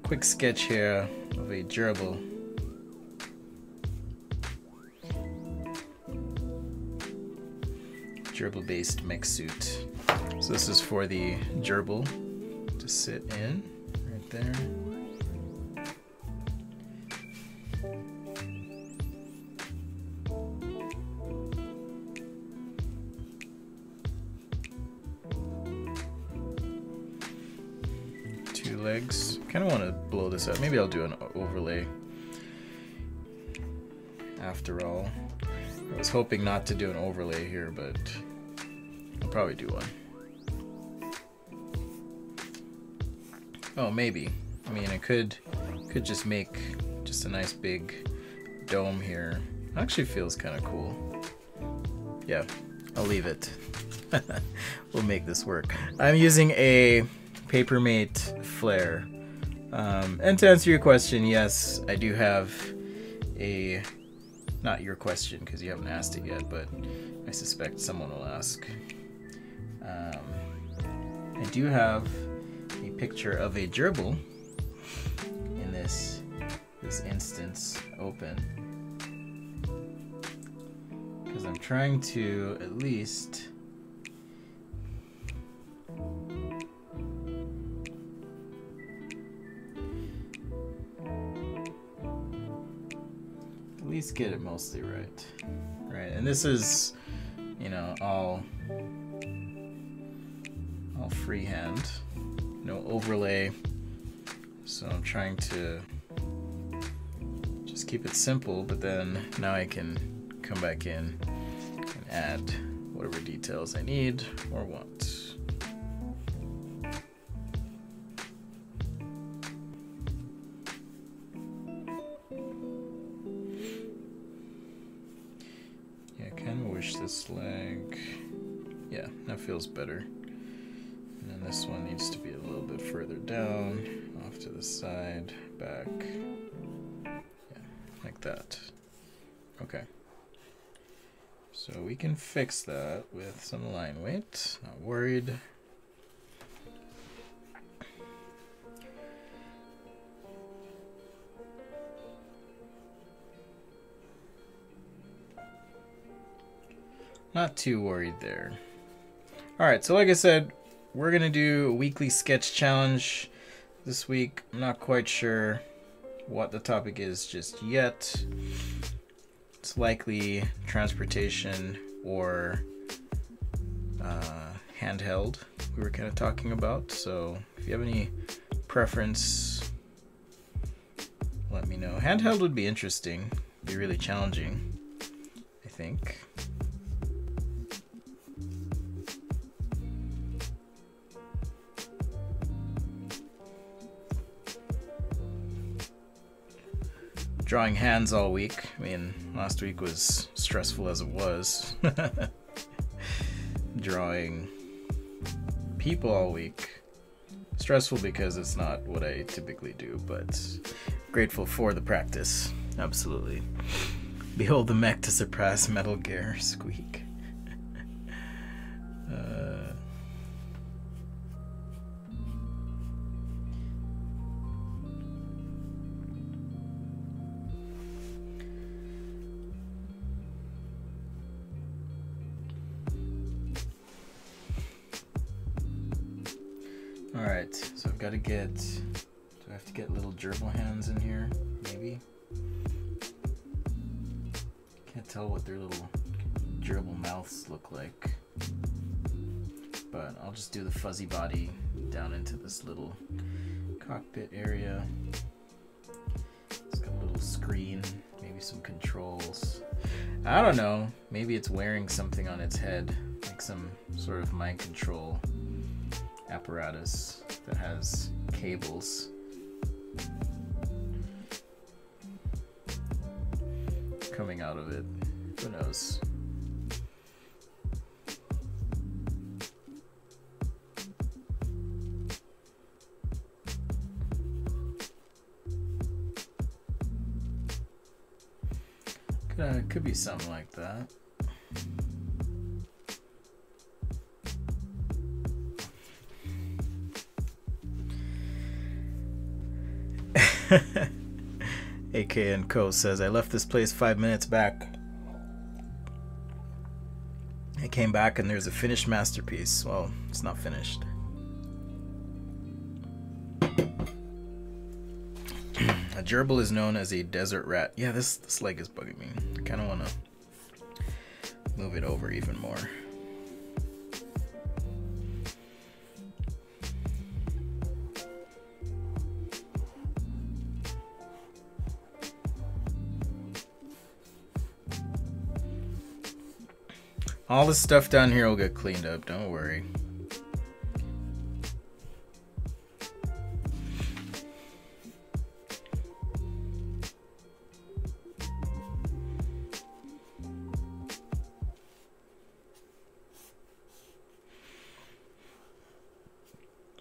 quick sketch here of a gerbil. Gerbil based mech suit. So this is for the gerbil to sit in right there. Two legs. Kind of want to blow this up. Maybe I'll do an overlay. After all, I was hoping not to do an overlay here, but I'll probably do one. Oh, maybe. I mean, I could could just make just a nice big dome here. Actually feels kind of cool. Yeah, I'll leave it. we'll make this work. I'm using a Papermate Flair. Um, and to answer your question, yes, I do have a, not your question because you haven't asked it yet, but I suspect someone will ask. Um, I do have a picture of a gerbil in this this instance open because I'm trying to at least least get it mostly right. Right and this is you know all all freehand. No overlay. So I'm trying to just keep it simple but then now I can come back in and add whatever details I need or want. Leg, yeah, that feels better. And then this one needs to be a little bit further down, off to the side, back, yeah, like that. Okay. So we can fix that with some line weight, not worried. Not too worried there. Alright, so like I said, we're going to do a weekly sketch challenge this week. I'm not quite sure what the topic is just yet. It's likely transportation or uh, handheld we were kind of talking about. So if you have any preference, let me know. Handheld would be interesting, be really challenging, I think. Drawing hands all week. I mean, last week was stressful as it was. drawing people all week. Stressful because it's not what I typically do, but grateful for the practice. Absolutely. Behold the mech to surpass Metal Gear Squeak. uh, Alright, so I've got to get. Do I have to get little gerbil hands in here? Maybe? Can't tell what their little gerbil mouths look like. But I'll just do the fuzzy body down into this little cockpit area. It's got a little screen, maybe some controls. I don't know. Maybe it's wearing something on its head, like some sort of mind control apparatus that has cables. Coming out of it. Who knows? Could, uh, could be something like that. AK and Co says I left this place five minutes back. I came back and there's a finished masterpiece. Well, it's not finished. a gerbil is known as a desert rat. Yeah, this this leg is bugging me. I kind of want to move it over even more. All the stuff down here will get cleaned up, don't worry.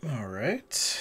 All right.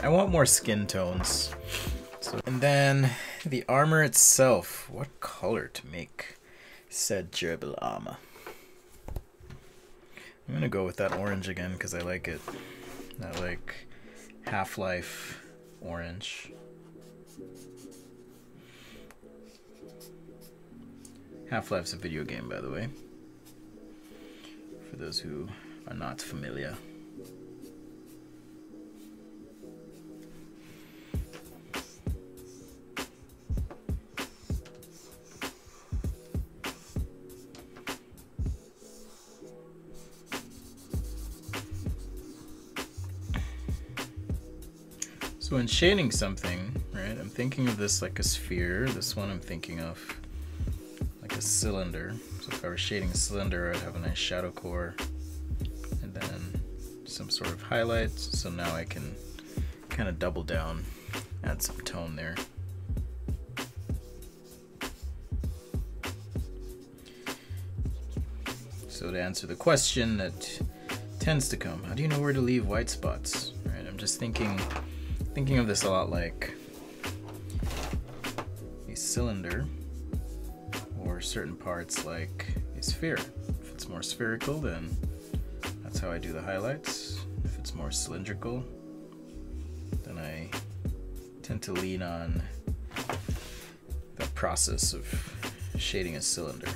I want more skin tones. So, and then the armor itself. What color to make said gerbil armor? I'm gonna go with that orange again because I like it. That like Half-Life orange. Half-Life's a video game, by the way. For those who are not familiar. When shading something, right, I'm thinking of this like a sphere. This one I'm thinking of like a cylinder. So if I were shading a cylinder, I'd have a nice shadow core and then some sort of highlights. So now I can kind of double down, add some tone there. So to answer the question that tends to come, how do you know where to leave white spots? Right, I'm just thinking thinking of this a lot like a cylinder or certain parts like a sphere. If it's more spherical, then that's how I do the highlights. If it's more cylindrical, then I tend to lean on the process of shading a cylinder.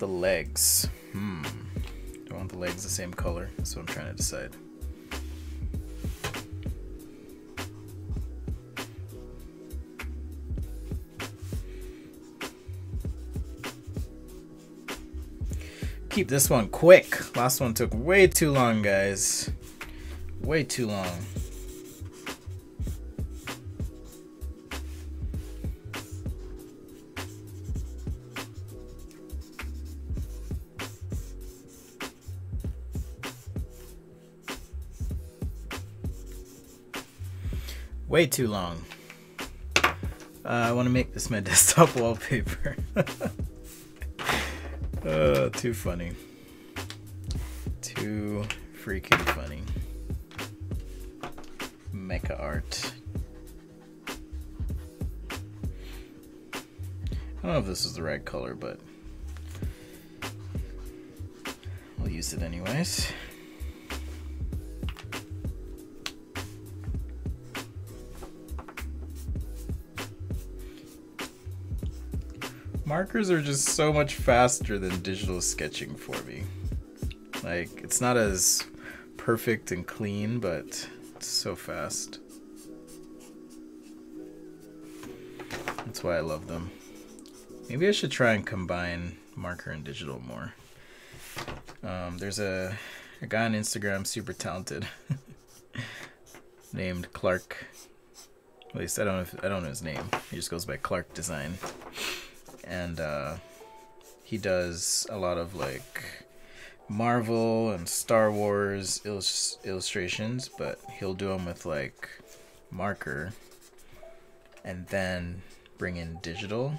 The legs. Hmm. Do I want the legs the same color? That's what I'm trying to decide. Keep this one quick. Last one took way too long, guys. Way too long. Way too long. Uh, I want to make this my desktop wallpaper. uh, too funny. Too freaking funny. Mecha art. I don't know if this is the right color, but I'll use it anyways. Markers are just so much faster than digital sketching for me. Like, it's not as perfect and clean, but it's so fast. That's why I love them. Maybe I should try and combine marker and digital more. Um, there's a, a guy on Instagram, super talented, named Clark. At least I don't know if, I don't know his name. He just goes by Clark Design, and uh, he does a lot of like Marvel and Star Wars illustrations, but he'll do them with like marker, and then bring in digital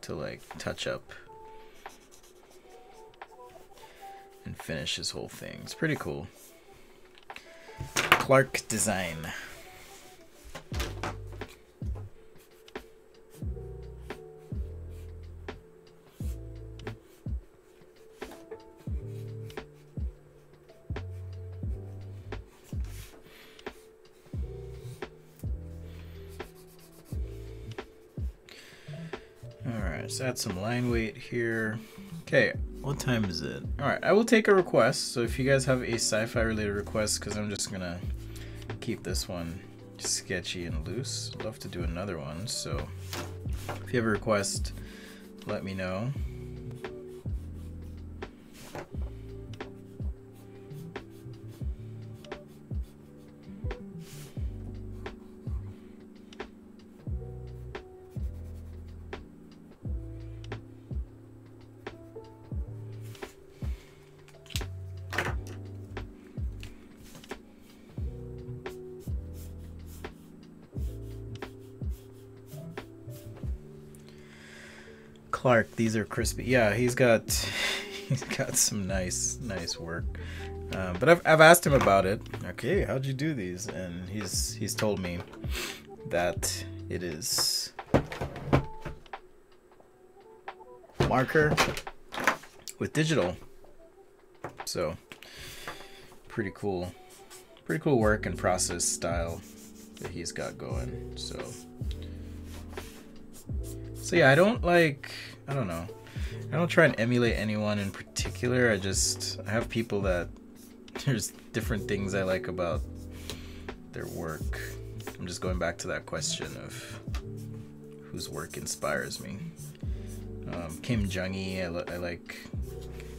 to like touch up and finish his whole thing. It's pretty cool. Clark Design. Add some line weight here. Okay, what time is it? All right, I will take a request. So if you guys have a sci-fi related request, because I'm just gonna keep this one sketchy and loose. I'd love to do another one. So if you have a request, let me know. Clark, these are crispy. Yeah, he's got he's got some nice nice work. Uh, but I've, I've asked him about it. Okay, how'd you do these? And he's he's told me that it is marker with digital. So pretty cool, pretty cool work and process style that he's got going. So so yeah, I don't like I don't know. I don't try and emulate anyone in particular. I just I have people that there's different things I like about their work. I'm just going back to that question of whose work inspires me. Um, Kim Jung Gi, I like.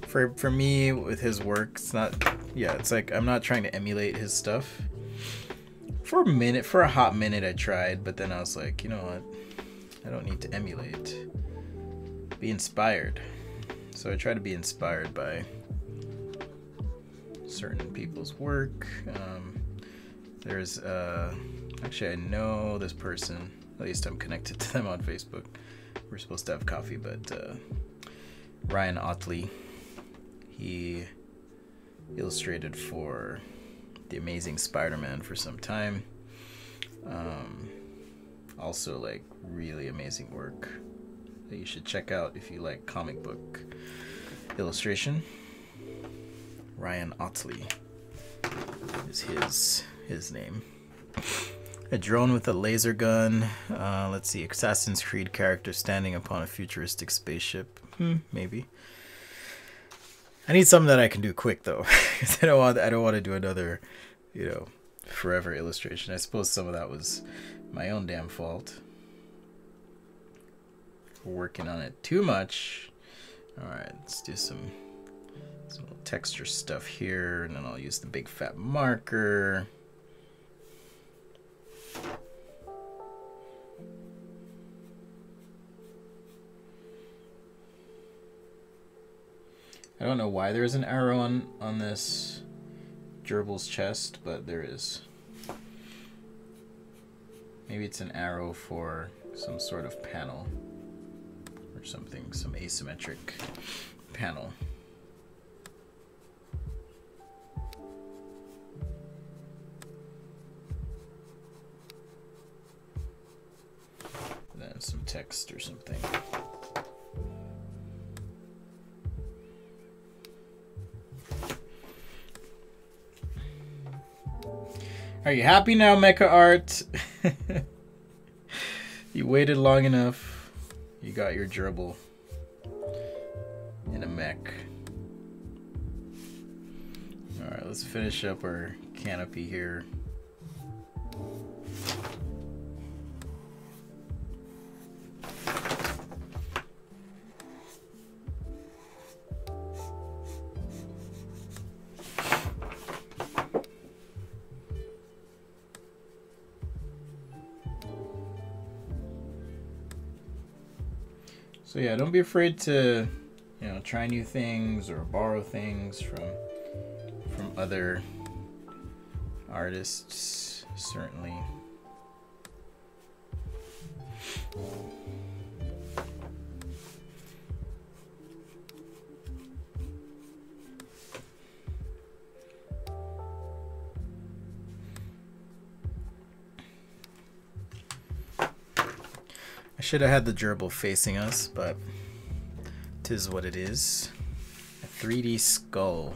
For for me, with his work, it's not. Yeah, it's like I'm not trying to emulate his stuff. For a minute, for a hot minute, I tried, but then I was like, you know what? I don't need to emulate be inspired. So I try to be inspired by certain people's work. Um, there's uh, actually I know this person. At least I'm connected to them on Facebook. We're supposed to have coffee, but uh, Ryan Ottley, he illustrated for the Amazing Spider-Man for some time. Um, also, like really amazing work that you should check out if you like comic book illustration. Ryan Ottley is his his name. A drone with a laser gun. Uh, let's see, Assassin's Creed character standing upon a futuristic spaceship. Hmm, maybe. I need something that I can do quick though, because I don't want I don't want to do another, you know, forever illustration. I suppose some of that was my own damn fault working on it too much. All right, let's do some, some texture stuff here, and then I'll use the big fat marker. I don't know why there's an arrow on, on this gerbil's chest, but there is. Maybe it's an arrow for some sort of panel or something, some asymmetric panel. Then some text or something. Are you happy now, Mecha Art? you waited long enough. You got your gerbil in a mech. Alright, let's finish up our canopy here. So yeah, don't be afraid to, you know, try new things or borrow things from from other artists, certainly. Should have had the gerbil facing us, but tis what it is. A 3D skull.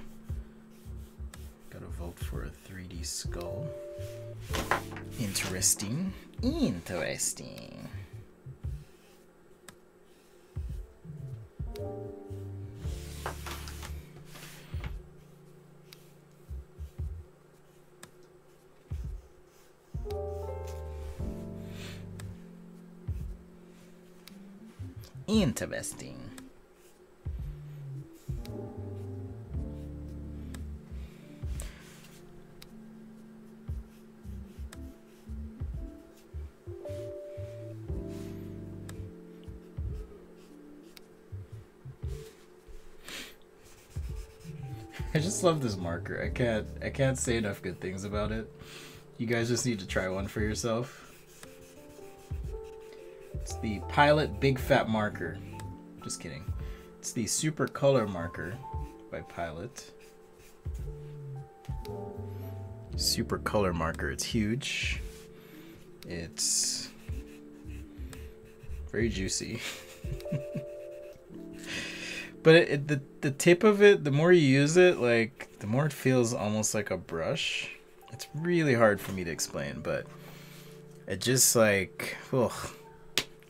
Gotta vote for a 3D skull. Interesting. Interesting. Love this marker. I can't I can't say enough good things about it. You guys just need to try one for yourself. It's the Pilot Big Fat Marker. Just kidding. It's the Super Color Marker by Pilot. Super Color Marker. It's huge. It's very juicy. but it, it, the the tip of it, the more you use it, like the more it feels almost like a brush. It's really hard for me to explain, but it just like, ugh,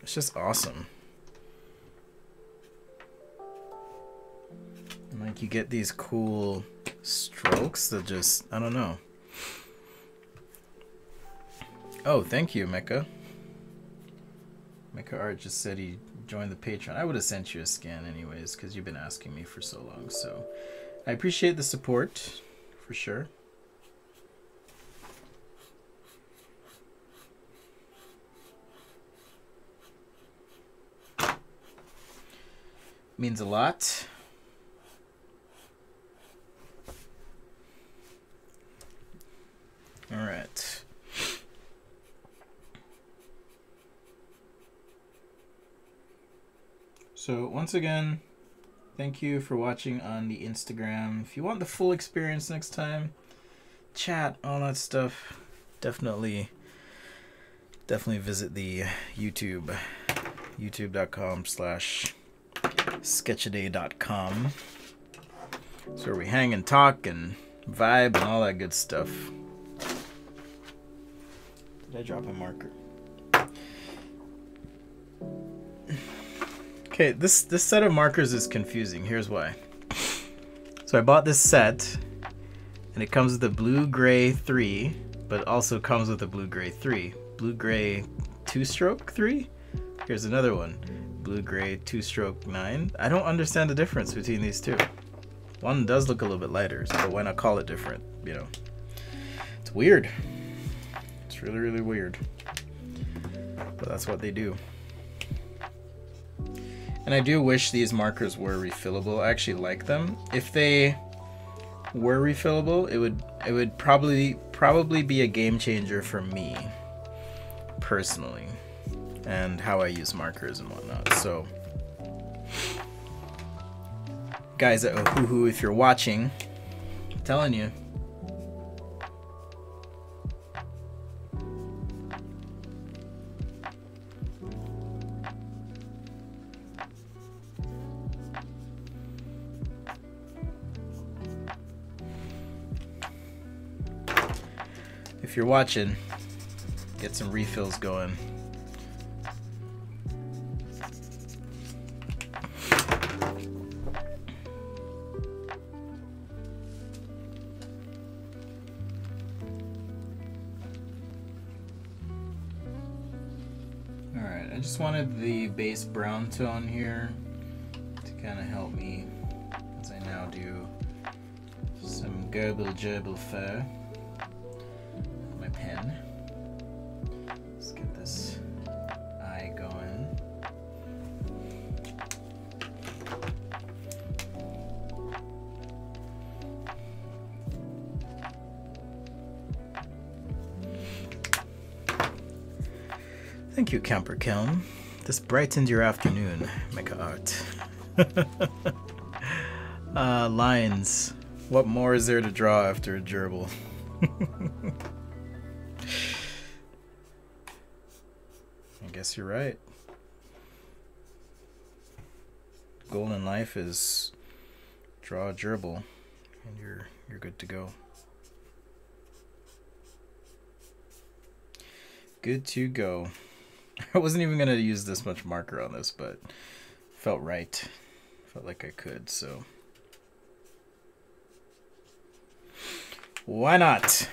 it's just awesome. Like you get these cool strokes that just, I don't know. Oh, thank you, Mecha. Mecha Art just said he joined the Patreon. I would have sent you a scan anyways, because you've been asking me for so long. So I appreciate the support, for sure. Means a lot. All right. So once again, thank you for watching on the Instagram. If you want the full experience next time, chat, all that stuff, definitely definitely visit the YouTube youtube.com slash sketchaday.com. It's where we hang and talk and vibe and all that good stuff. Did I drop a marker? Okay, this this set of markers is confusing. Here's why. So I bought this set, and it comes with a blue gray three, but also comes with a blue gray three, blue gray two stroke three. Here's another one, blue gray two stroke nine. I don't understand the difference between these two. One does look a little bit lighter, so why not call it different? You know, it's weird. It's really really weird, but that's what they do. And I do wish these markers were refillable. I actually like them. If they were refillable, it would it would probably probably be a game changer for me personally and how I use markers and whatnot. So, guys uh, at Ohuhu, if you're watching, I'm telling you. Watching, get some refills going. Alright, I just wanted the base brown tone here to kind of help me as I now do some gerbil gerbil fur Kelm. This brightened your afternoon, Mecha Art. uh, lines. What more is there to draw after a gerbil? I guess you're right. Goal in life is draw a gerbil, and you're you're good to go. Good to go. I wasn't even gonna use this much marker on this, but felt right. Felt like I could, so why not?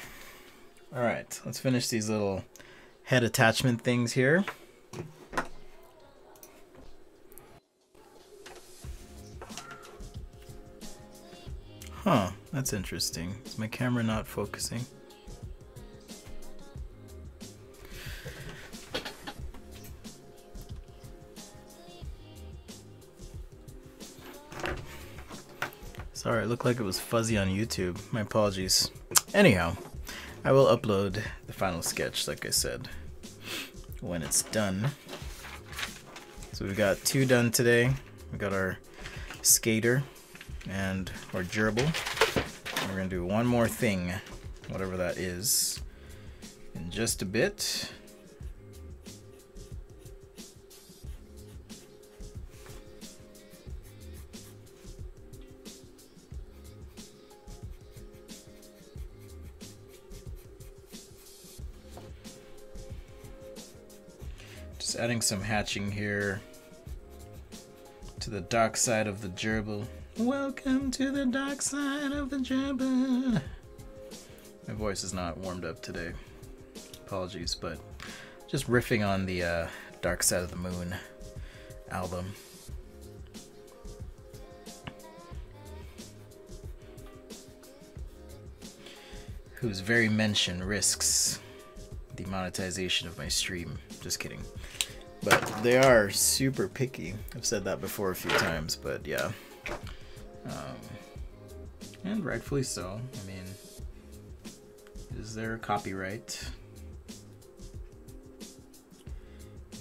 All right, let's finish these little head attachment things here. Huh, that's interesting. Is my camera not focusing? Sorry, it looked like it was fuzzy on YouTube. My apologies. Anyhow, I will upload the final sketch, like I said, when it's done. So we've got two done today. We got our skater and our gerbil. We're gonna do one more thing, whatever that is, in just a bit. Just adding some hatching here to the dark side of the gerbil. Welcome to the dark side of the gerbil. My voice is not warmed up today. Apologies, but just riffing on the uh, Dark Side of the Moon album. Whose very mention risks monetization of my stream. Just kidding. But they are super picky. I've said that before a few times, but yeah. Um, and rightfully so. I mean, is there a copyright?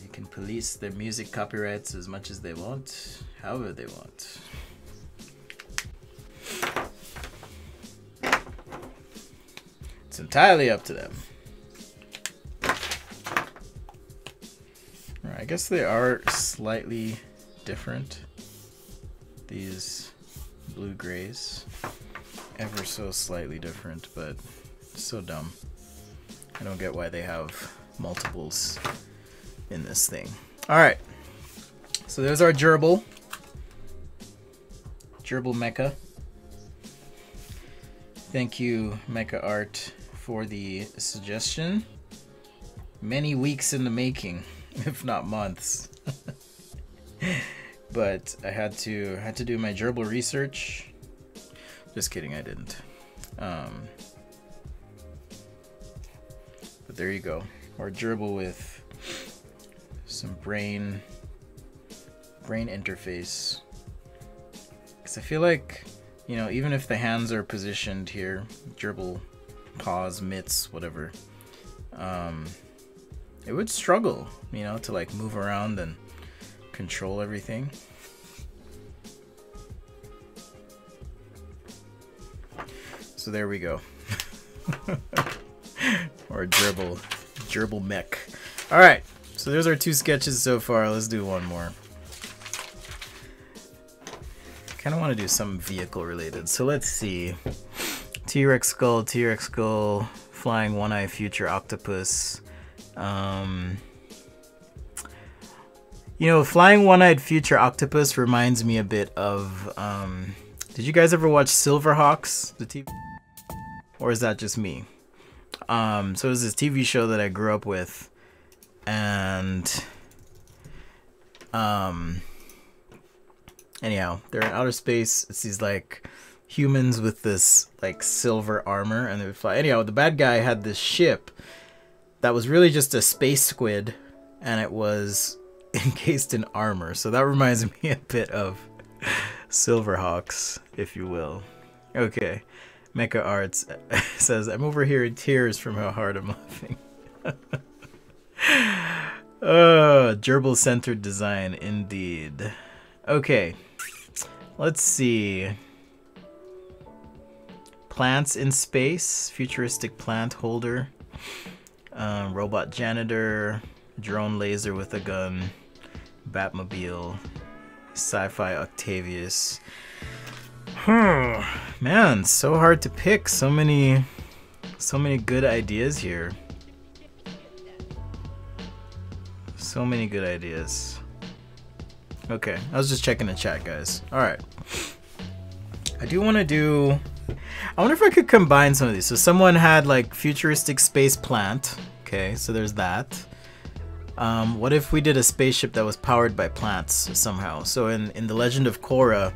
They can police their music copyrights as much as they want, however they want. It's entirely up to them. Guess they are slightly different. These blue grays. Ever so slightly different, but so dumb. I don't get why they have multiples in this thing. Alright. So there's our gerbil. Gerbil Mecha. Thank you, Mecha Art, for the suggestion. Many weeks in the making, if not months. but I had to had to do my gerbil research. Just kidding, I didn't. Um, but there you go, Or gerbil with some brain brain interface. Because I feel like, you know, even if the hands are positioned here, gerbil paws, mitts, whatever. Um, it would struggle, you know, to like move around and control everything. So there we go. or gerbil, gerbil mech. All right, so there's our two sketches so far. Let's do one more. kind of want to do some vehicle related. So let's see. T-Rex skull, T-Rex skull, flying one-eye future octopus. Um, you know, flying one-eyed future octopus reminds me a bit of. Um, did you guys ever watch Silverhawks, the TV? Or is that just me? Um, so it was this TV show that I grew up with, and um, anyhow, they're in outer space. It's these like humans with this like silver armor, and they would fly. Anyhow, the bad guy had this ship that was really just a space squid, and it was encased in armor. So that reminds me a bit of Silverhawks, if you will. Okay. Mecha Arts says, I'm over here in tears from how hard I'm laughing. uh, gerbil centered design, indeed. Okay, let's see. Plants in space, futuristic plant holder, um, robot janitor, drone laser with a gun, Batmobile, sci fi Octavius. Hmm, man, so hard to pick. So many, so many good ideas here. So many good ideas. Okay, I was just checking the chat, guys. All right. I do want to do. I wonder if I could combine some of these. So someone had like futuristic space plant. Okay, so there's that. Um, what if we did a spaceship that was powered by plants somehow? So in in the Legend of Korra,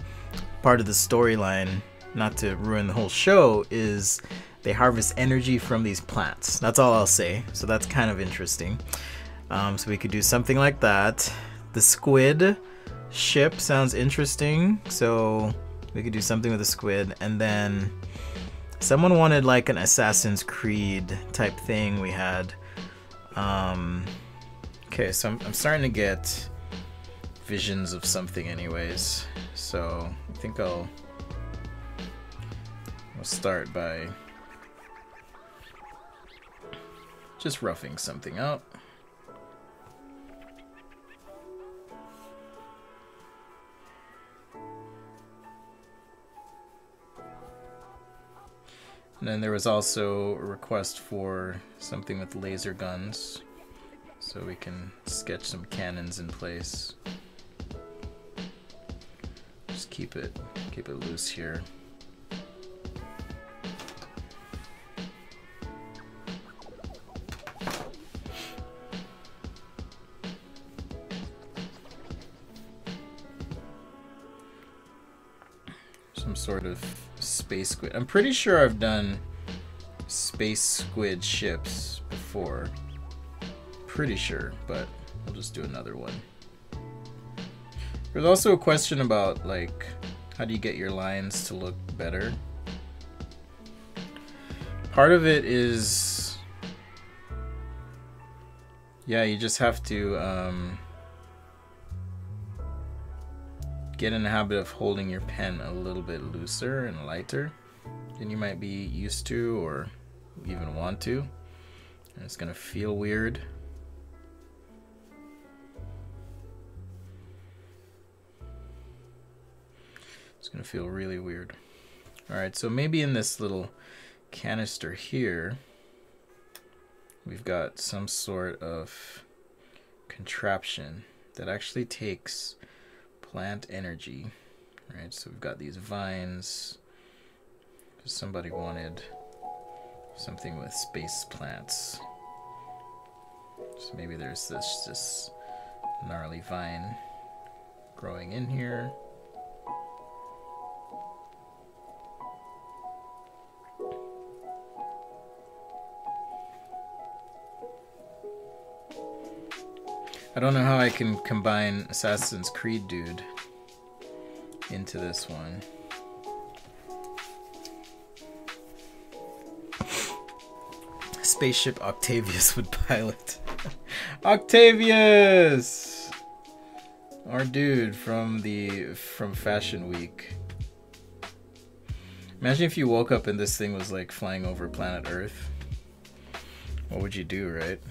part of the storyline, not to ruin the whole show, is they harvest energy from these plants. That's all I'll say. So that's kind of interesting. Um, so we could do something like that. The squid ship sounds interesting. So we could do something with a squid. And then someone wanted like an Assassin's Creed type thing we had. Um, okay, so I'm, I'm starting to get visions of something anyways. So I think I'll, I'll start by just roughing something up. And then there was also a request for something with laser guns, so we can sketch some cannons in place. Just keep it keep it loose here. Some sort of space squid. I'm pretty sure I've done space squid ships before. Pretty sure, but I'll just do another one. There's also a question about like how do you get your lines to look better? Part of it is yeah, you just have to um, get in the habit of holding your pen a little bit looser and lighter than you might be used to or even want to. And it's gonna feel weird. It's gonna feel really weird. Alright, so maybe in this little canister here, we've got some sort of contraption that actually takes plant energy, right? So we've got these vines. Somebody wanted something with space plants. So maybe there's this this gnarly vine growing in here. I don't know how I can combine Assassin's Creed dude into this one. Spaceship Octavius would pilot. Octavius! Our dude from the from Fashion Week. Imagine if you woke up and this thing was like flying over planet Earth. What would you do, right?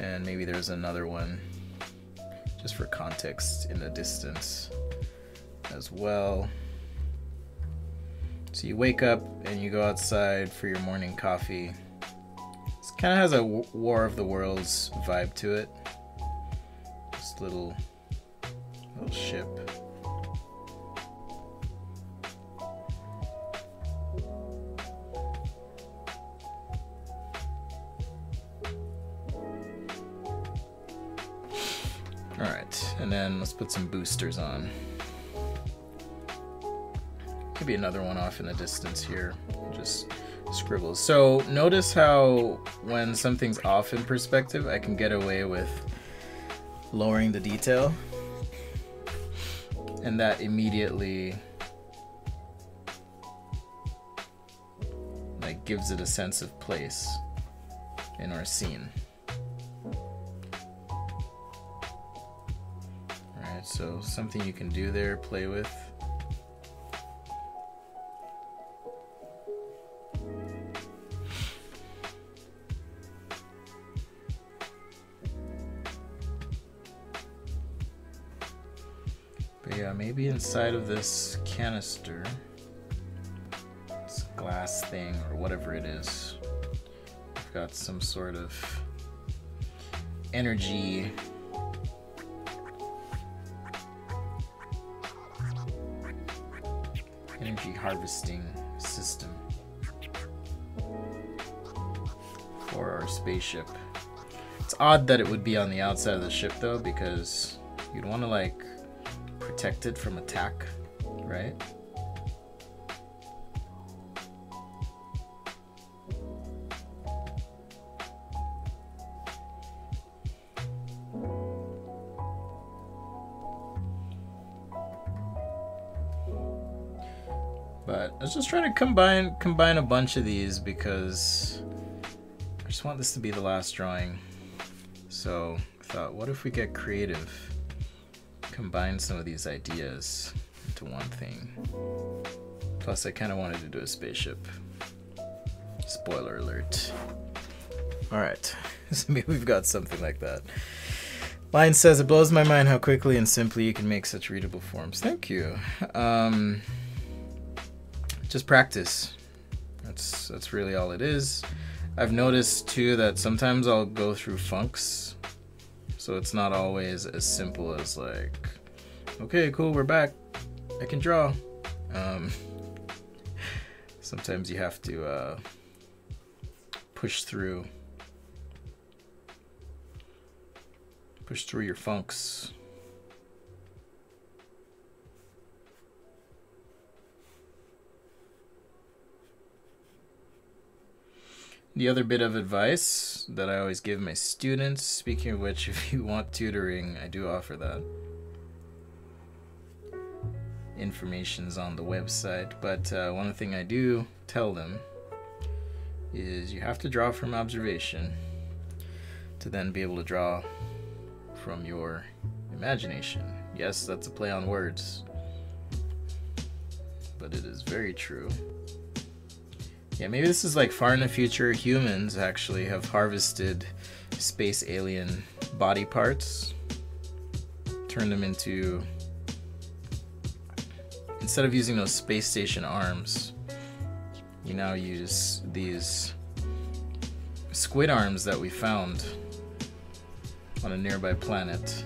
And maybe there's another one just for context in the distance as well. So you wake up and you go outside for your morning coffee. It kind of has a War of the Worlds vibe to it. This little little ship. Put some boosters on. Could be another one off in the distance here. Just scribbles. So notice how when something's off in perspective, I can get away with lowering the detail. And that immediately like gives it a sense of place in our scene. So something you can do there, play with. But yeah, maybe inside of this canister, this glass thing or whatever it is, we've got some sort of energy energy harvesting system for our spaceship. It's odd that it would be on the outside of the ship though because you'd want to like protect it from attack, right? Combine combine a bunch of these because I just want this to be the last drawing. So I thought, what if we get creative? combine some of these ideas into one thing. Plus, I kind of wanted to do a spaceship. Spoiler alert. Alright, so maybe we've got something like that. Line says, It blows my mind how quickly and simply you can make such readable forms. Thank you. Um, just practice. That's, that's really all it is. I've noticed too that sometimes I'll go through funks so it's not always as simple as like, okay, cool, we're back. I can draw. Um, sometimes you have to uh, push through, push through your funks. The other bit of advice that I always give my students, speaking of which, if you want tutoring, I do offer that. Information's on the website, but uh, one thing I do tell them is you have to draw from observation to then be able to draw from your imagination. Yes, that's a play on words, but it is very true. Yeah, maybe this is like far in the future. Humans actually have harvested space alien body parts, turned them into. Instead of using those space station arms, you now use these squid arms that we found on a nearby planet.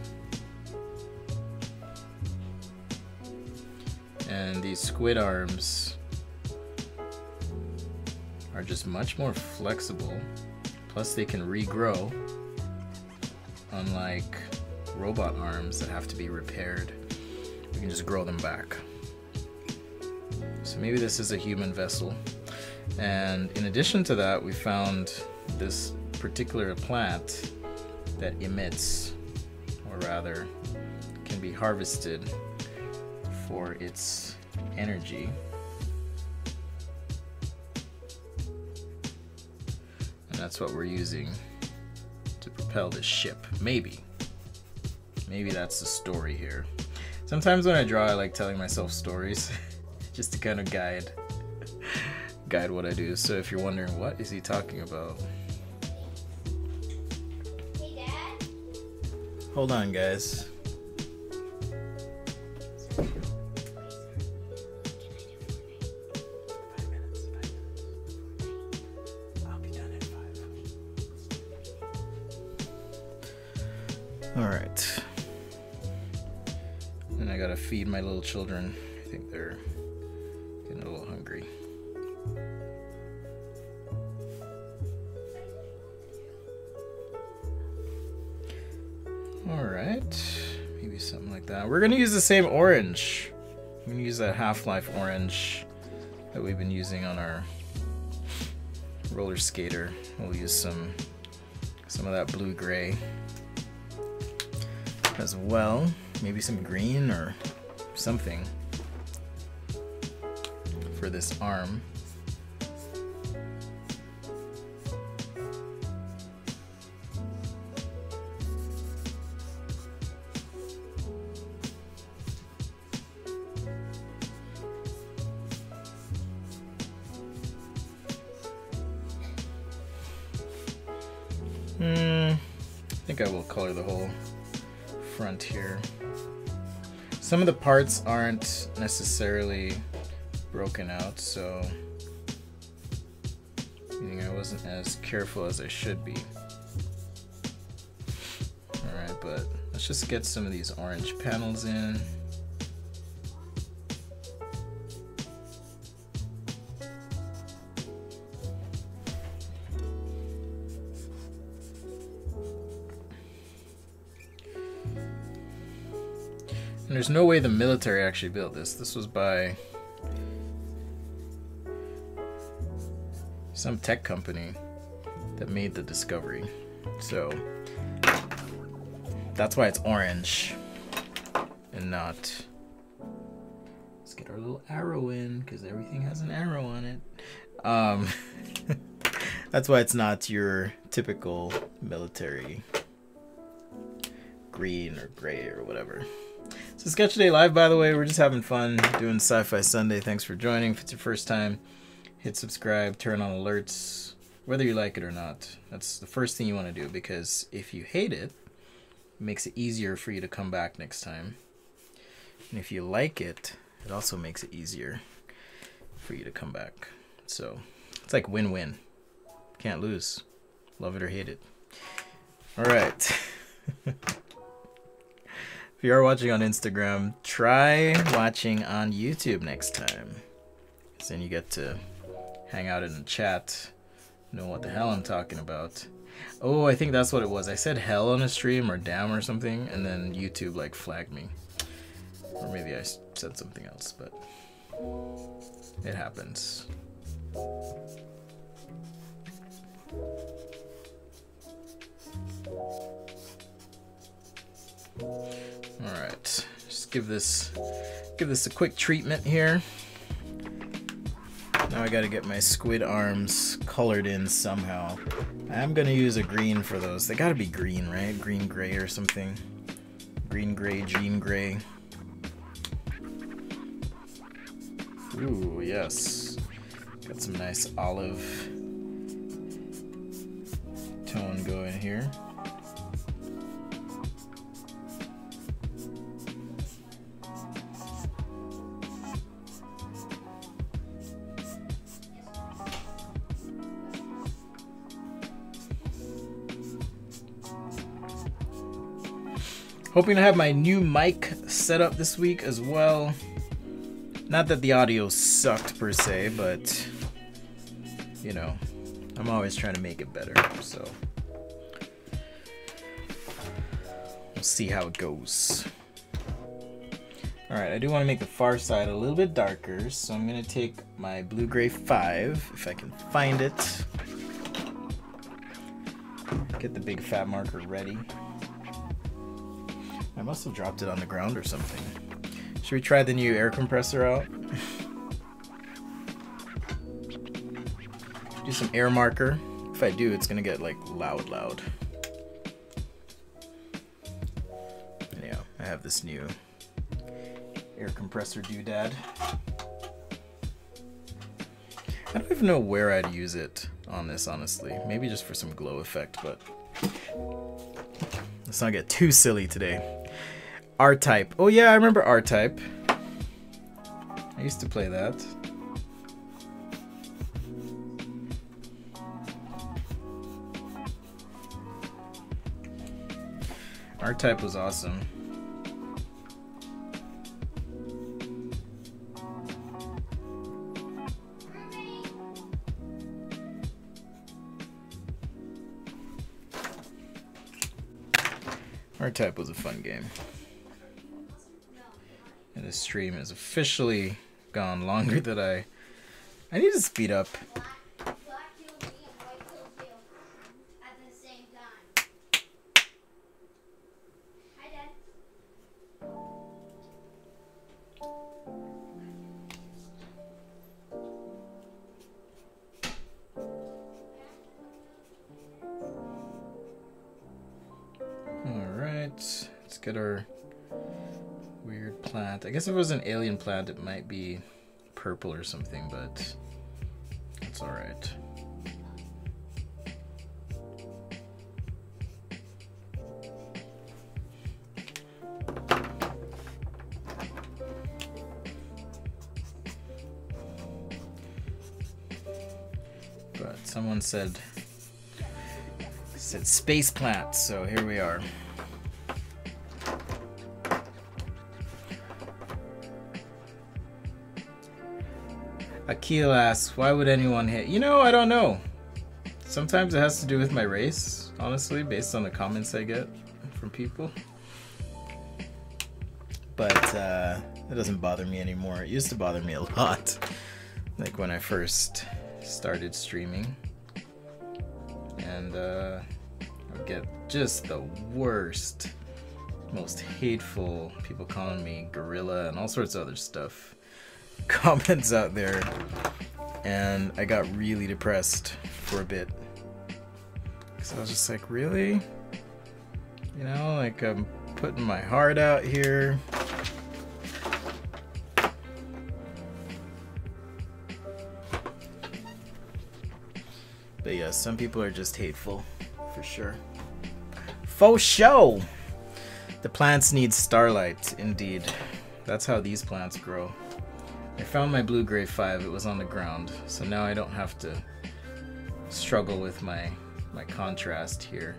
And these squid arms are just much more flexible. Plus, they can regrow, unlike robot arms that have to be repaired. We can just grow them back. So maybe this is a human vessel. And in addition to that, we found this particular plant that emits, or rather, can be harvested for its energy. That's what we're using to propel this ship. Maybe. Maybe that's the story here. Sometimes when I draw, I like telling myself stories just to kind of guide guide what I do. So if you're wondering what is he talking about? Hey, Dad. Hold on, guys. All right. And I gotta feed my little children. I think they're getting a little hungry. All right. Maybe something like that. We're gonna use the same orange. I'm gonna use that Half-Life orange that we've been using on our roller skater. We'll use some some of that blue gray as well. Maybe some green or something for this arm. Hmm, I think I will color the whole front here. Some of the parts aren't necessarily broken out, so I wasn't as careful as I should be. Alright, but let's just get some of these orange panels in. And there's no way the military actually built this. This was by some tech company that made the discovery. So that's why it's orange and not. Let's get our little arrow in because everything has an arrow on it. Um, that's why it's not your typical military green or gray or whatever. So Sketch Day Live, by the way, we're just having fun doing Sci-Fi Sunday. Thanks for joining. If it's your first time, hit subscribe, turn on alerts, whether you like it or not. That's the first thing you want to do because if you hate it, it makes it easier for you to come back next time. And if you like it, it also makes it easier for you to come back. So it's like win-win. Can't lose. Love it or hate it. All right. If you are watching on Instagram, try watching on YouTube next time. Then you get to hang out in the chat, know what the hell I'm talking about. Oh, I think that's what it was. I said hell on a stream or damn or something, and then YouTube like flagged me. Or maybe I said something else, but it happens. All right, just give this give this a quick treatment here. Now I gotta get my squid arms colored in somehow. I'm gonna use a green for those. They gotta be green, right? Green gray or something. Green gray, Jean Grey. Ooh, yes. Got some nice olive tone going here. Hoping to have my new mic set up this week as well. Not that the audio sucked per se, but you know, I'm always trying to make it better, so we'll see how it goes. Alright, I do want to make the far side a little bit darker, so I'm going to take my Blue Gray 5, if I can find it. Get the big fat marker ready. I must have dropped it on the ground or something. Should we try the new air compressor out? Do some air marker If I do, it's gonna get like loud, loud. Yeah, I have this new air compressor doodad. I don't even know where I'd use it on this, honestly. Maybe just for some glow effect, but let's not get too silly today. R-Type. Oh yeah, I remember R-Type. I used to play that. R-Type was awesome. R-Type was a fun game. This stream is officially gone longer than I... I need to speed up. Guess if it was an alien plant, it might be purple or something, but it's alright. But someone said said space plant, so here we are. Akil asks, why would anyone hit? You know, I don't know. Sometimes it has to do with my race, honestly, based on the comments I get from people. But uh, it doesn't bother me anymore. It used to bother me a lot. Like when I first started streaming. And uh, I would get just the worst, most hateful people calling me gorilla and all sorts of other stuff comments out there and I got really depressed for a bit. Cause I was just like, really? You know, like I'm putting my heart out here. But yeah, some people are just hateful, for sure. Faux show! The plants need starlight, indeed. That's how these plants grow. I found my blue gray 5, it was on the ground, so now I don't have to struggle with my, my contrast here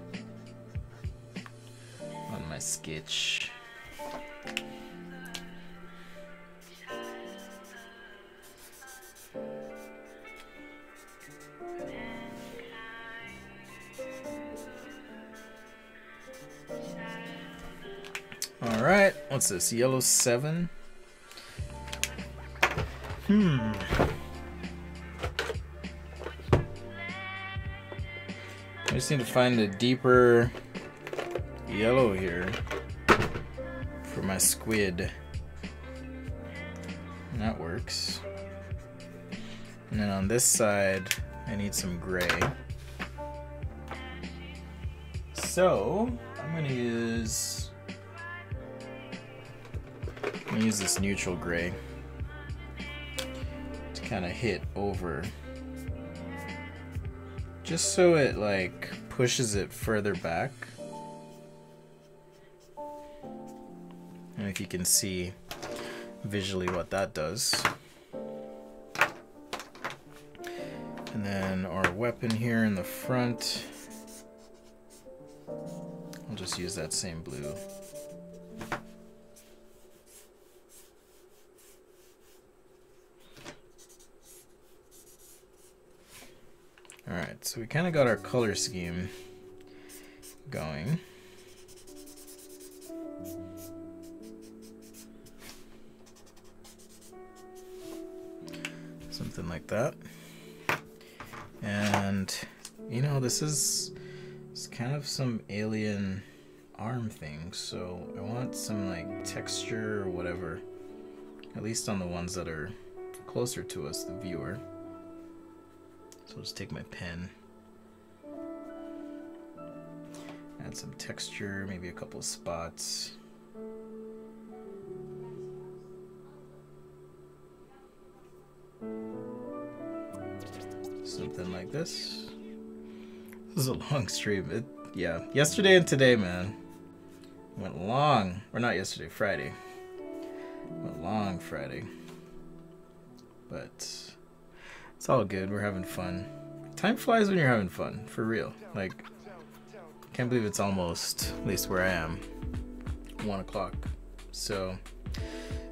on my sketch. All right, what's this? Yellow 7? Hmm. I just need to find a deeper yellow here for my squid. And that works. And then on this side, I need some gray. So, I'm gonna use, I'm gonna use this neutral gray kind of hit over. Just so it like pushes it further back. And if you can see visually what that does. And then our weapon here in the front. I'll just use that same blue Alright, so we kind of got our color scheme going. Something like that. And, you know, this is it's kind of some alien arm thing, so I want some like texture or whatever. At least on the ones that are closer to us, the viewer. So I'll just take my pen Add some texture, maybe a couple of spots. Something like this. This is a long stream. It, yeah, yesterday and today, man. Went long. Or not yesterday, Friday. Went long Friday. But it's all good. We're having fun. Time flies when you're having fun, for real. Like, can't believe it's almost, at least where I am, 1 o'clock. So,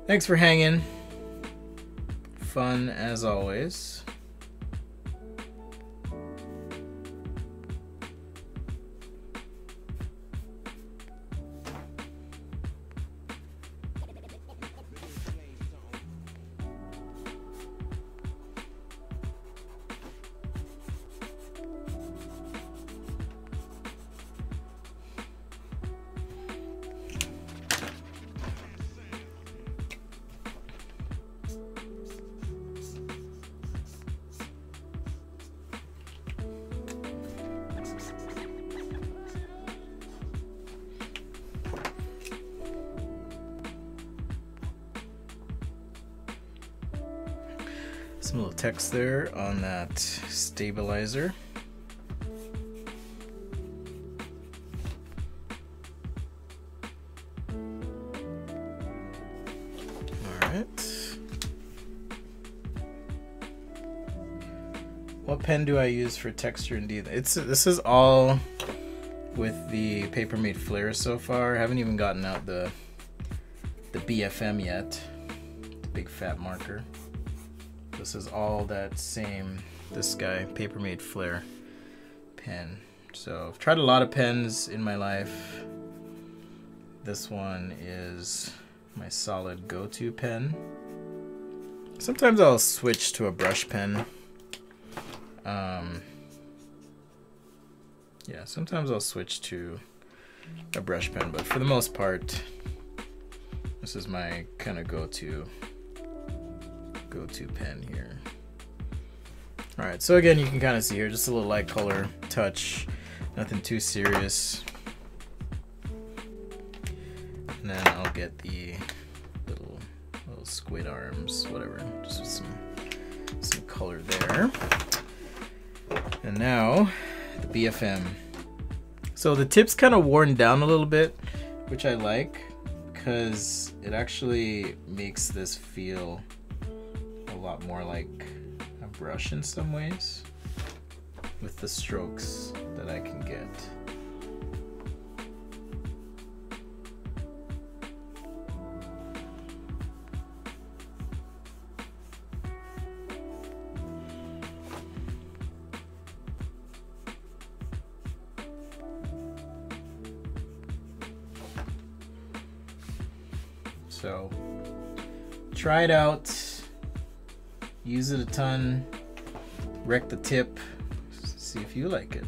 thanks for hanging. Fun as always. There on that stabilizer. Alright. What pen do I use for texture and detail? It's this is all with the Papermate Flair so far. I haven't even gotten out the the BFM yet. The big fat marker. This is all that same, this guy, Papermate Flair pen. So I've tried a lot of pens in my life. This one is my solid go-to pen. Sometimes I'll switch to a brush pen. Um, yeah, sometimes I'll switch to a brush pen, but for the most part, this is my kind of go-to go-to pen here. All right, so again, you can kind of see here, just a little light color touch, nothing too serious. And then I'll get the little little squid arms, whatever, just with some some color there. And now the BFM. So the tip's kind of worn down a little bit, which I like because it actually makes this feel lot more like a brush in some ways with the strokes that I can get. So try it out use it a ton, wreck the tip, see if you like it.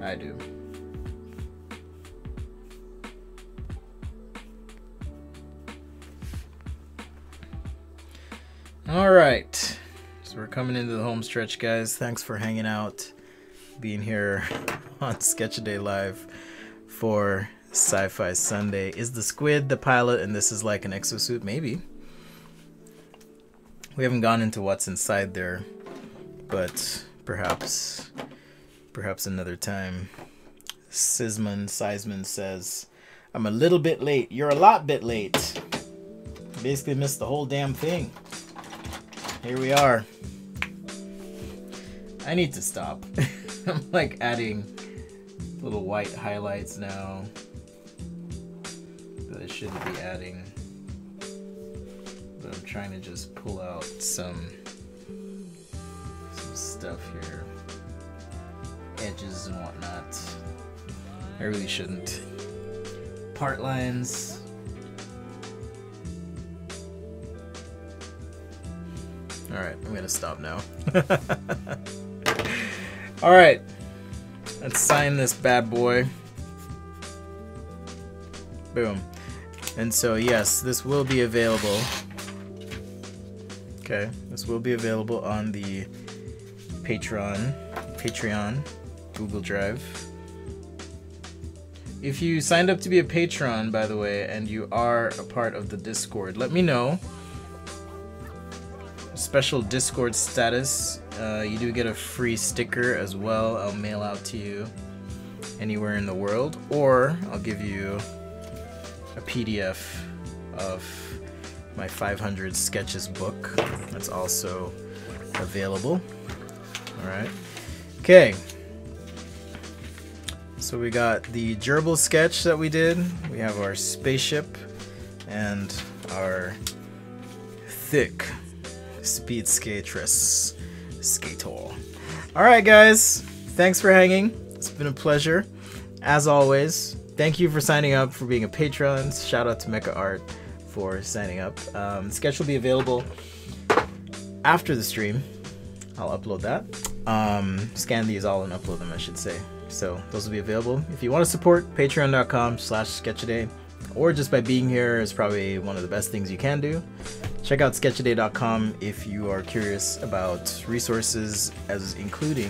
I do. All right, so we're coming into the home stretch, guys. Thanks for hanging out, being here on Sketchaday Live for Sci-Fi Sunday. Is the squid the pilot and this is like an exosuit? Maybe. We haven't gone into what's inside there, but perhaps, perhaps another time. Sisman Seisman says, I'm a little bit late. You're a lot bit late. Basically missed the whole damn thing. Here we are. I need to stop. I'm like adding little white highlights now that I shouldn't be adding trying to just pull out some some stuff here. Edges and whatnot. I really shouldn't. Part lines. Alright, I'm gonna stop now. Alright. Let's sign this bad boy. Boom. And so, yes, this will be available Okay, this will be available on the Patreon, Patreon, Google Drive. If you signed up to be a patron, by the way, and you are a part of the Discord, let me know. Special Discord status. Uh, you do get a free sticker as well. I'll mail out to you anywhere in the world, or I'll give you a PDF of my 500 sketches book. That's also available. All right. Okay. So we got the gerbil sketch that we did. We have our spaceship and our thick speed skatress skater. All right, guys. Thanks for hanging. It's been a pleasure. As always, thank you for signing up for being a patron. Shout out to Mecha Art for signing up. Um, sketch will be available after the stream. I'll upload that. Um, scan these all and upload them, I should say. So those will be available. If you want to support, patreon.com slash sketchaday or just by being here is probably one of the best things you can do. Check out sketchaday.com if you are curious about resources as including